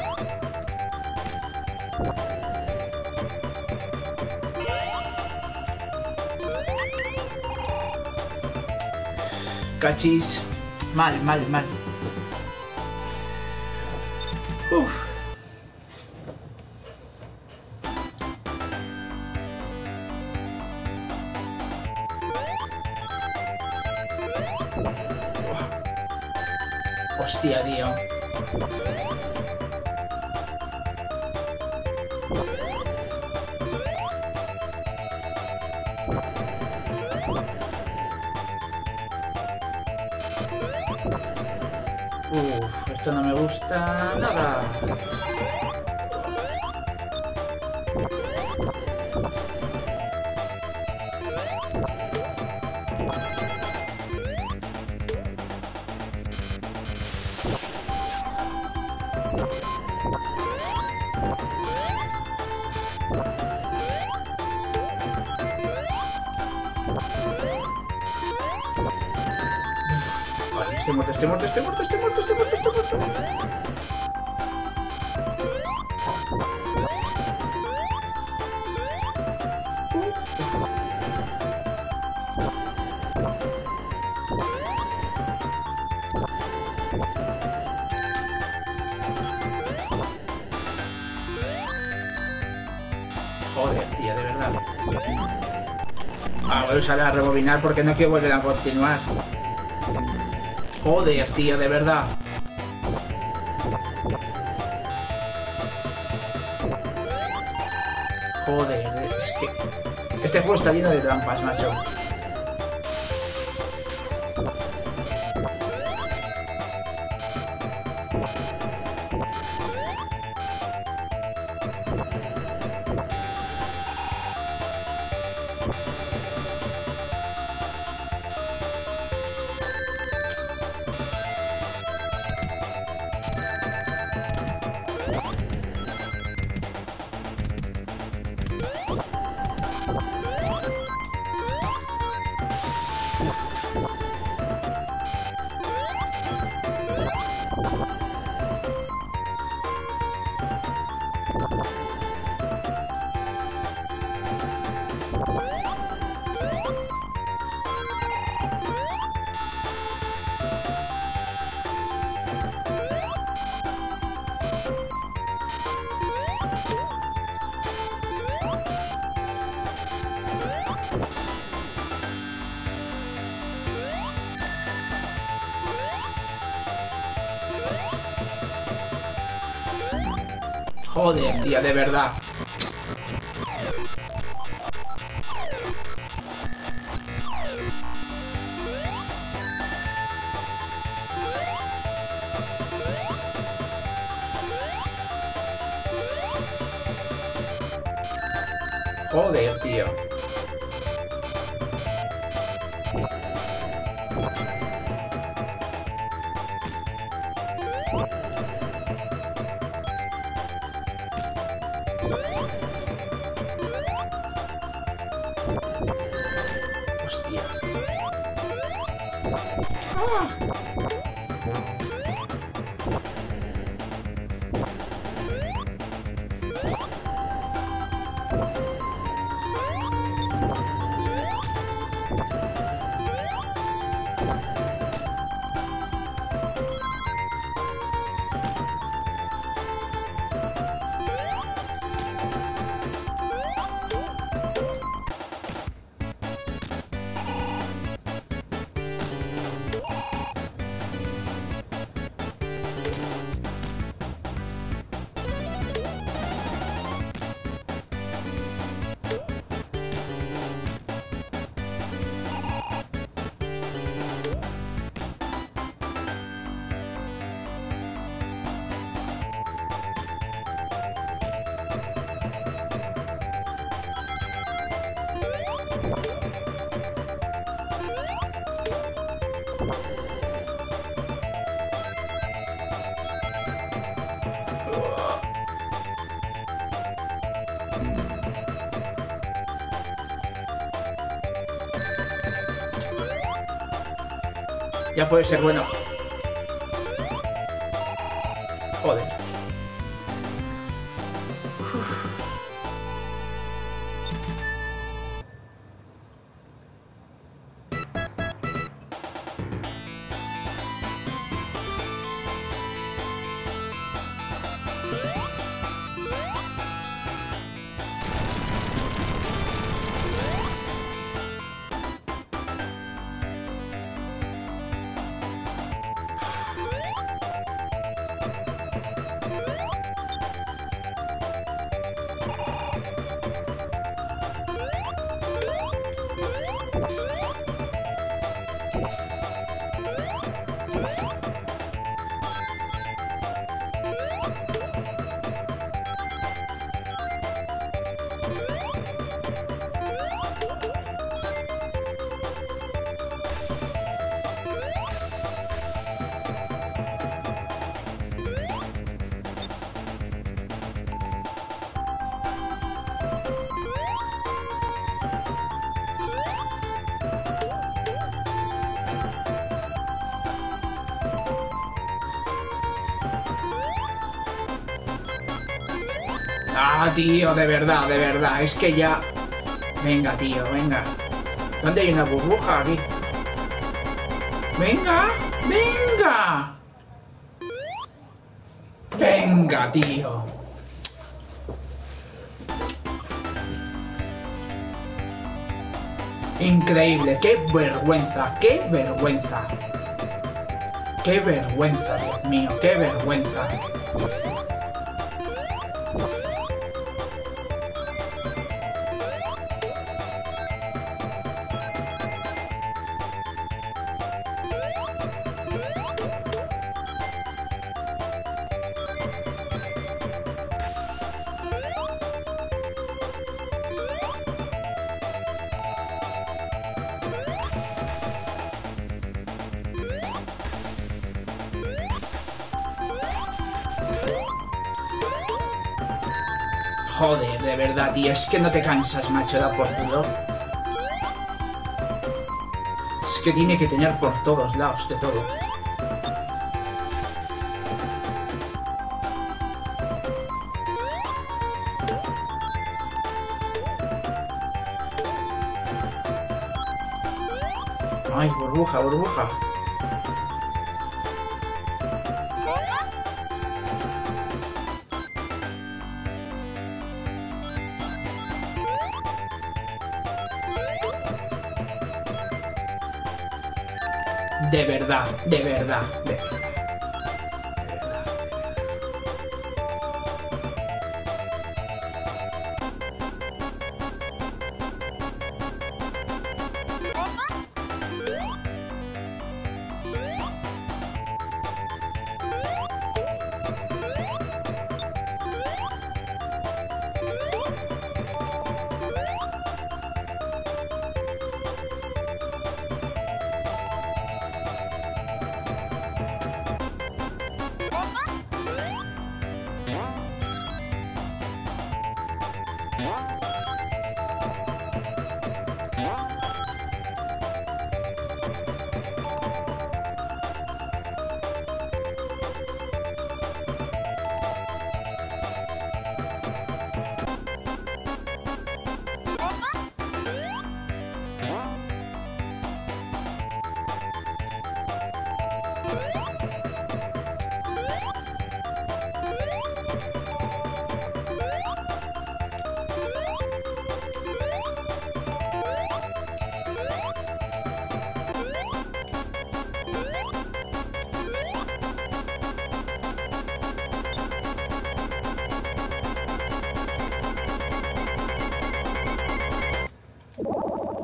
Cachis. Mal, mal, mal. Porque no quiero volver a continuar. Joder, tío, de verdad. Joder, es que... Este juego está lleno de trampas, macho. de verdad. Joder, tío. Puede ser bueno. Tío, de verdad, de verdad. Es que ya... Venga, tío, venga. ¿Dónde hay una burbuja aquí? Venga, venga. Venga, tío. Increíble, qué vergüenza, qué vergüenza. Qué vergüenza, Dios mío, qué vergüenza. Joder, de verdad, tío, es que no te cansas, macho, da por culo. Es que tiene que tener por todos lados de todo. Ay, burbuja, burbuja. Verdad, de verdad, de verdad.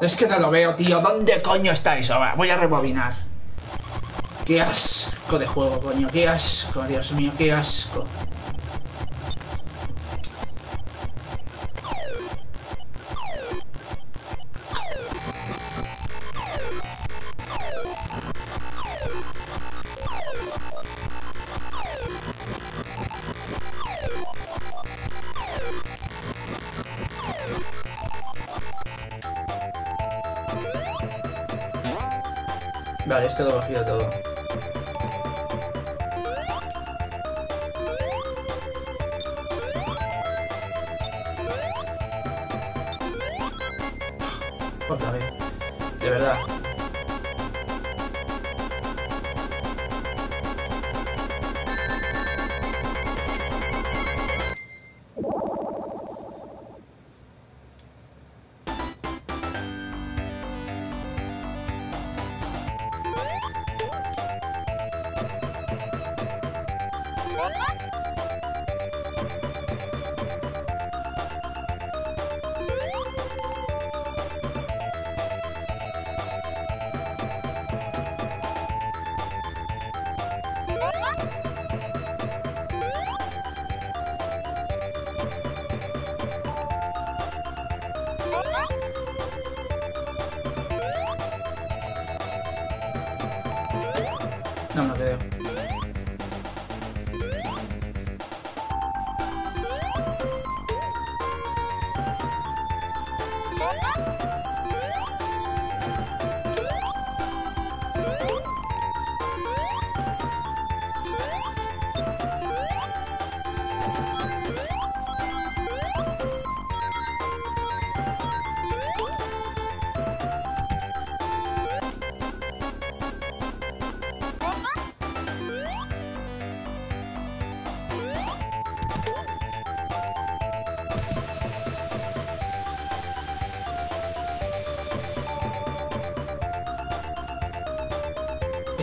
Es que no lo veo, tío. ¿Dónde coño está eso? Voy a rebobinar. Qué asco de juego, coño. Qué asco, Dios mío, qué asco. Look!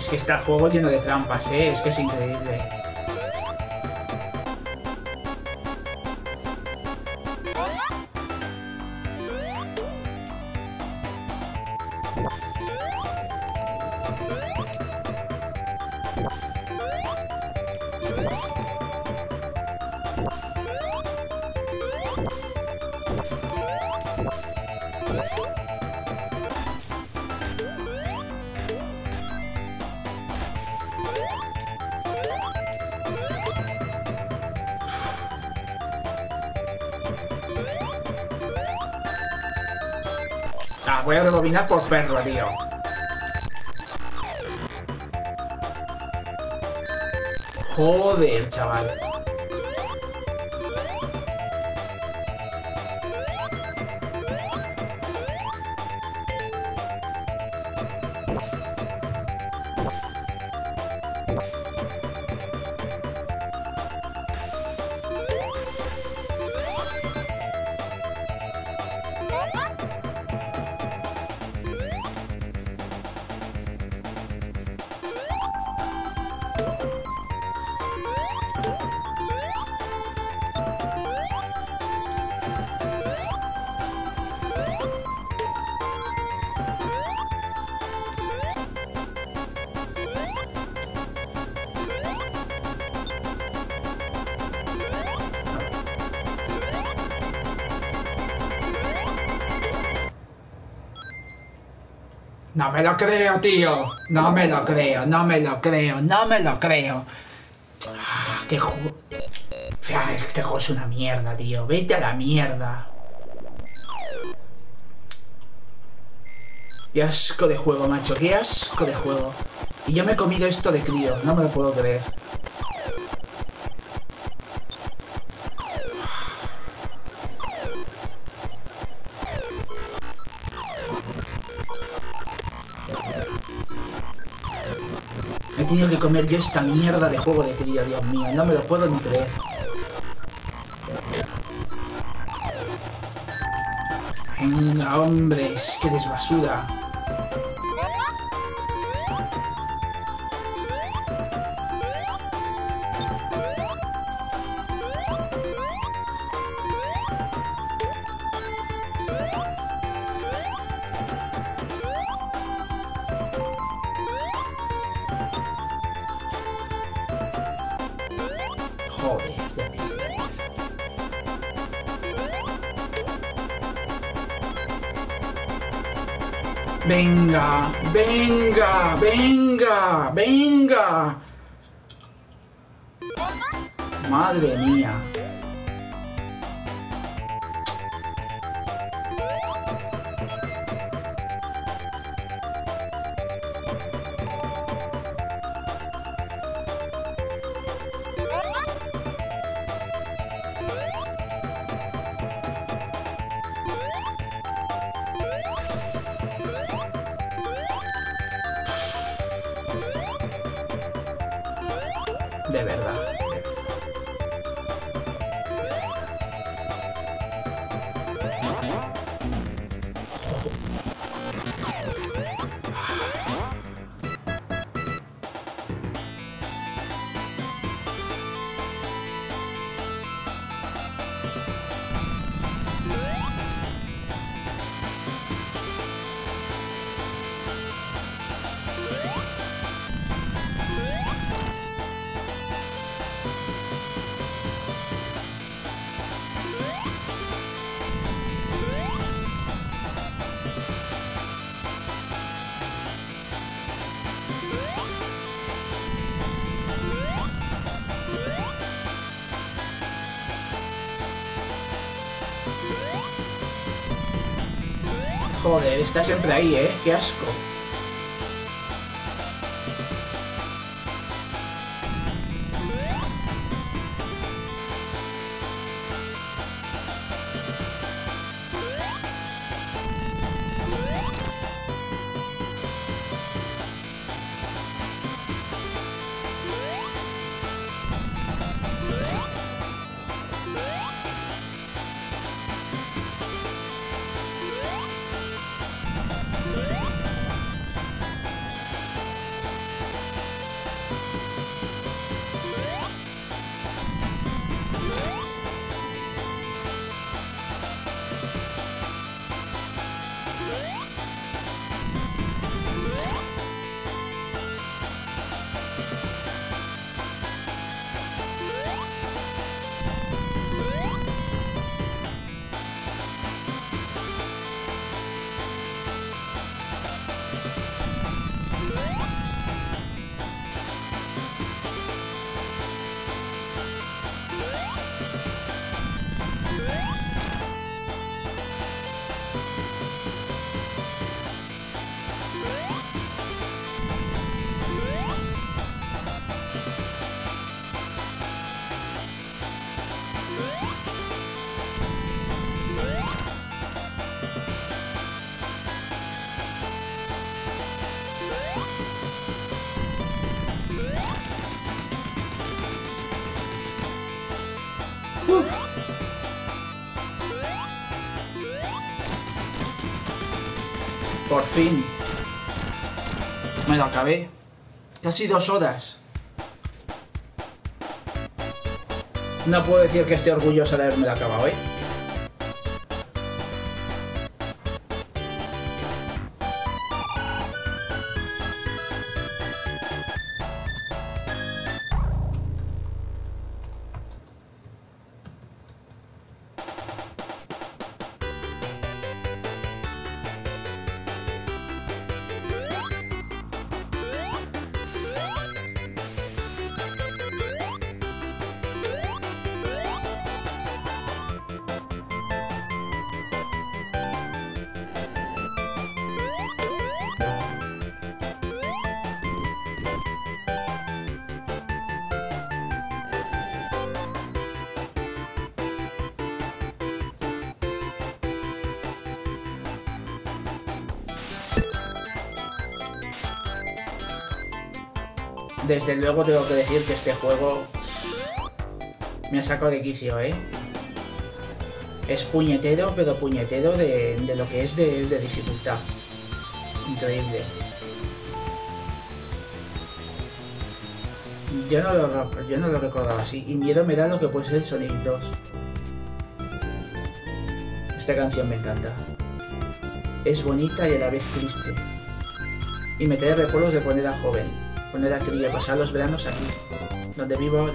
Es que está juego lleno de trampas, ¿eh? Es que es increíble. Por perro, tío. Joder, chaval. lo creo, tío. No me lo creo, no me lo creo, no me lo creo. Ah, qué juego. Este juego es una mierda, tío. Vete a la mierda. Qué asco de juego, macho. Qué asco de juego. Y yo me he comido esto de crío. No me lo puedo creer. Yo esta mierda de juego de cría, Dios mío. No me lo puedo ni creer. Venga, hombre, es que desbasura. Venga, venga, venga, venga. Madre mía. Está siempre ahí, ¿eh? Qué asco. Fin. Me lo acabé. Casi dos horas. No puedo decir que esté orgulloso de haberme lo acabado, ¿eh? Desde luego tengo que decir que este juego me ha sacado de quicio, ¿eh? Es puñetero, pero puñetero de, lo que es de, de dificultad. Increíble. Yo no, lo, yo no lo recordaba así. Y miedo me da lo que puede ser Sonic 2. Esta canción me encanta. Es bonita y a la vez triste. Y me trae recuerdos de cuando era joven. Cuando era cría, pasar los veranos aquí. Donde vivo.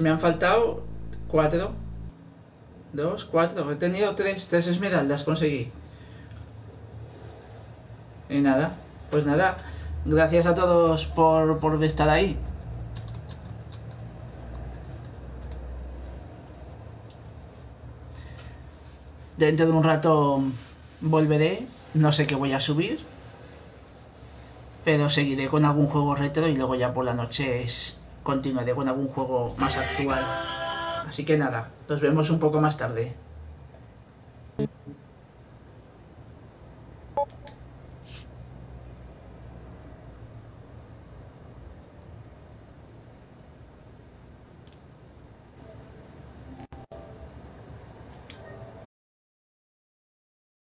Me han faltado cuatro. Dos, cuatro. He tenido tres. Tres esmeraldas conseguí. Y nada. Pues nada. Gracias a todos por, por estar ahí. Dentro de un rato volveré. No sé qué voy a subir. Pero seguiré con algún juego retro y luego ya por la noche continuaré con algún juego más actual. Así que nada, nos vemos un poco más tarde.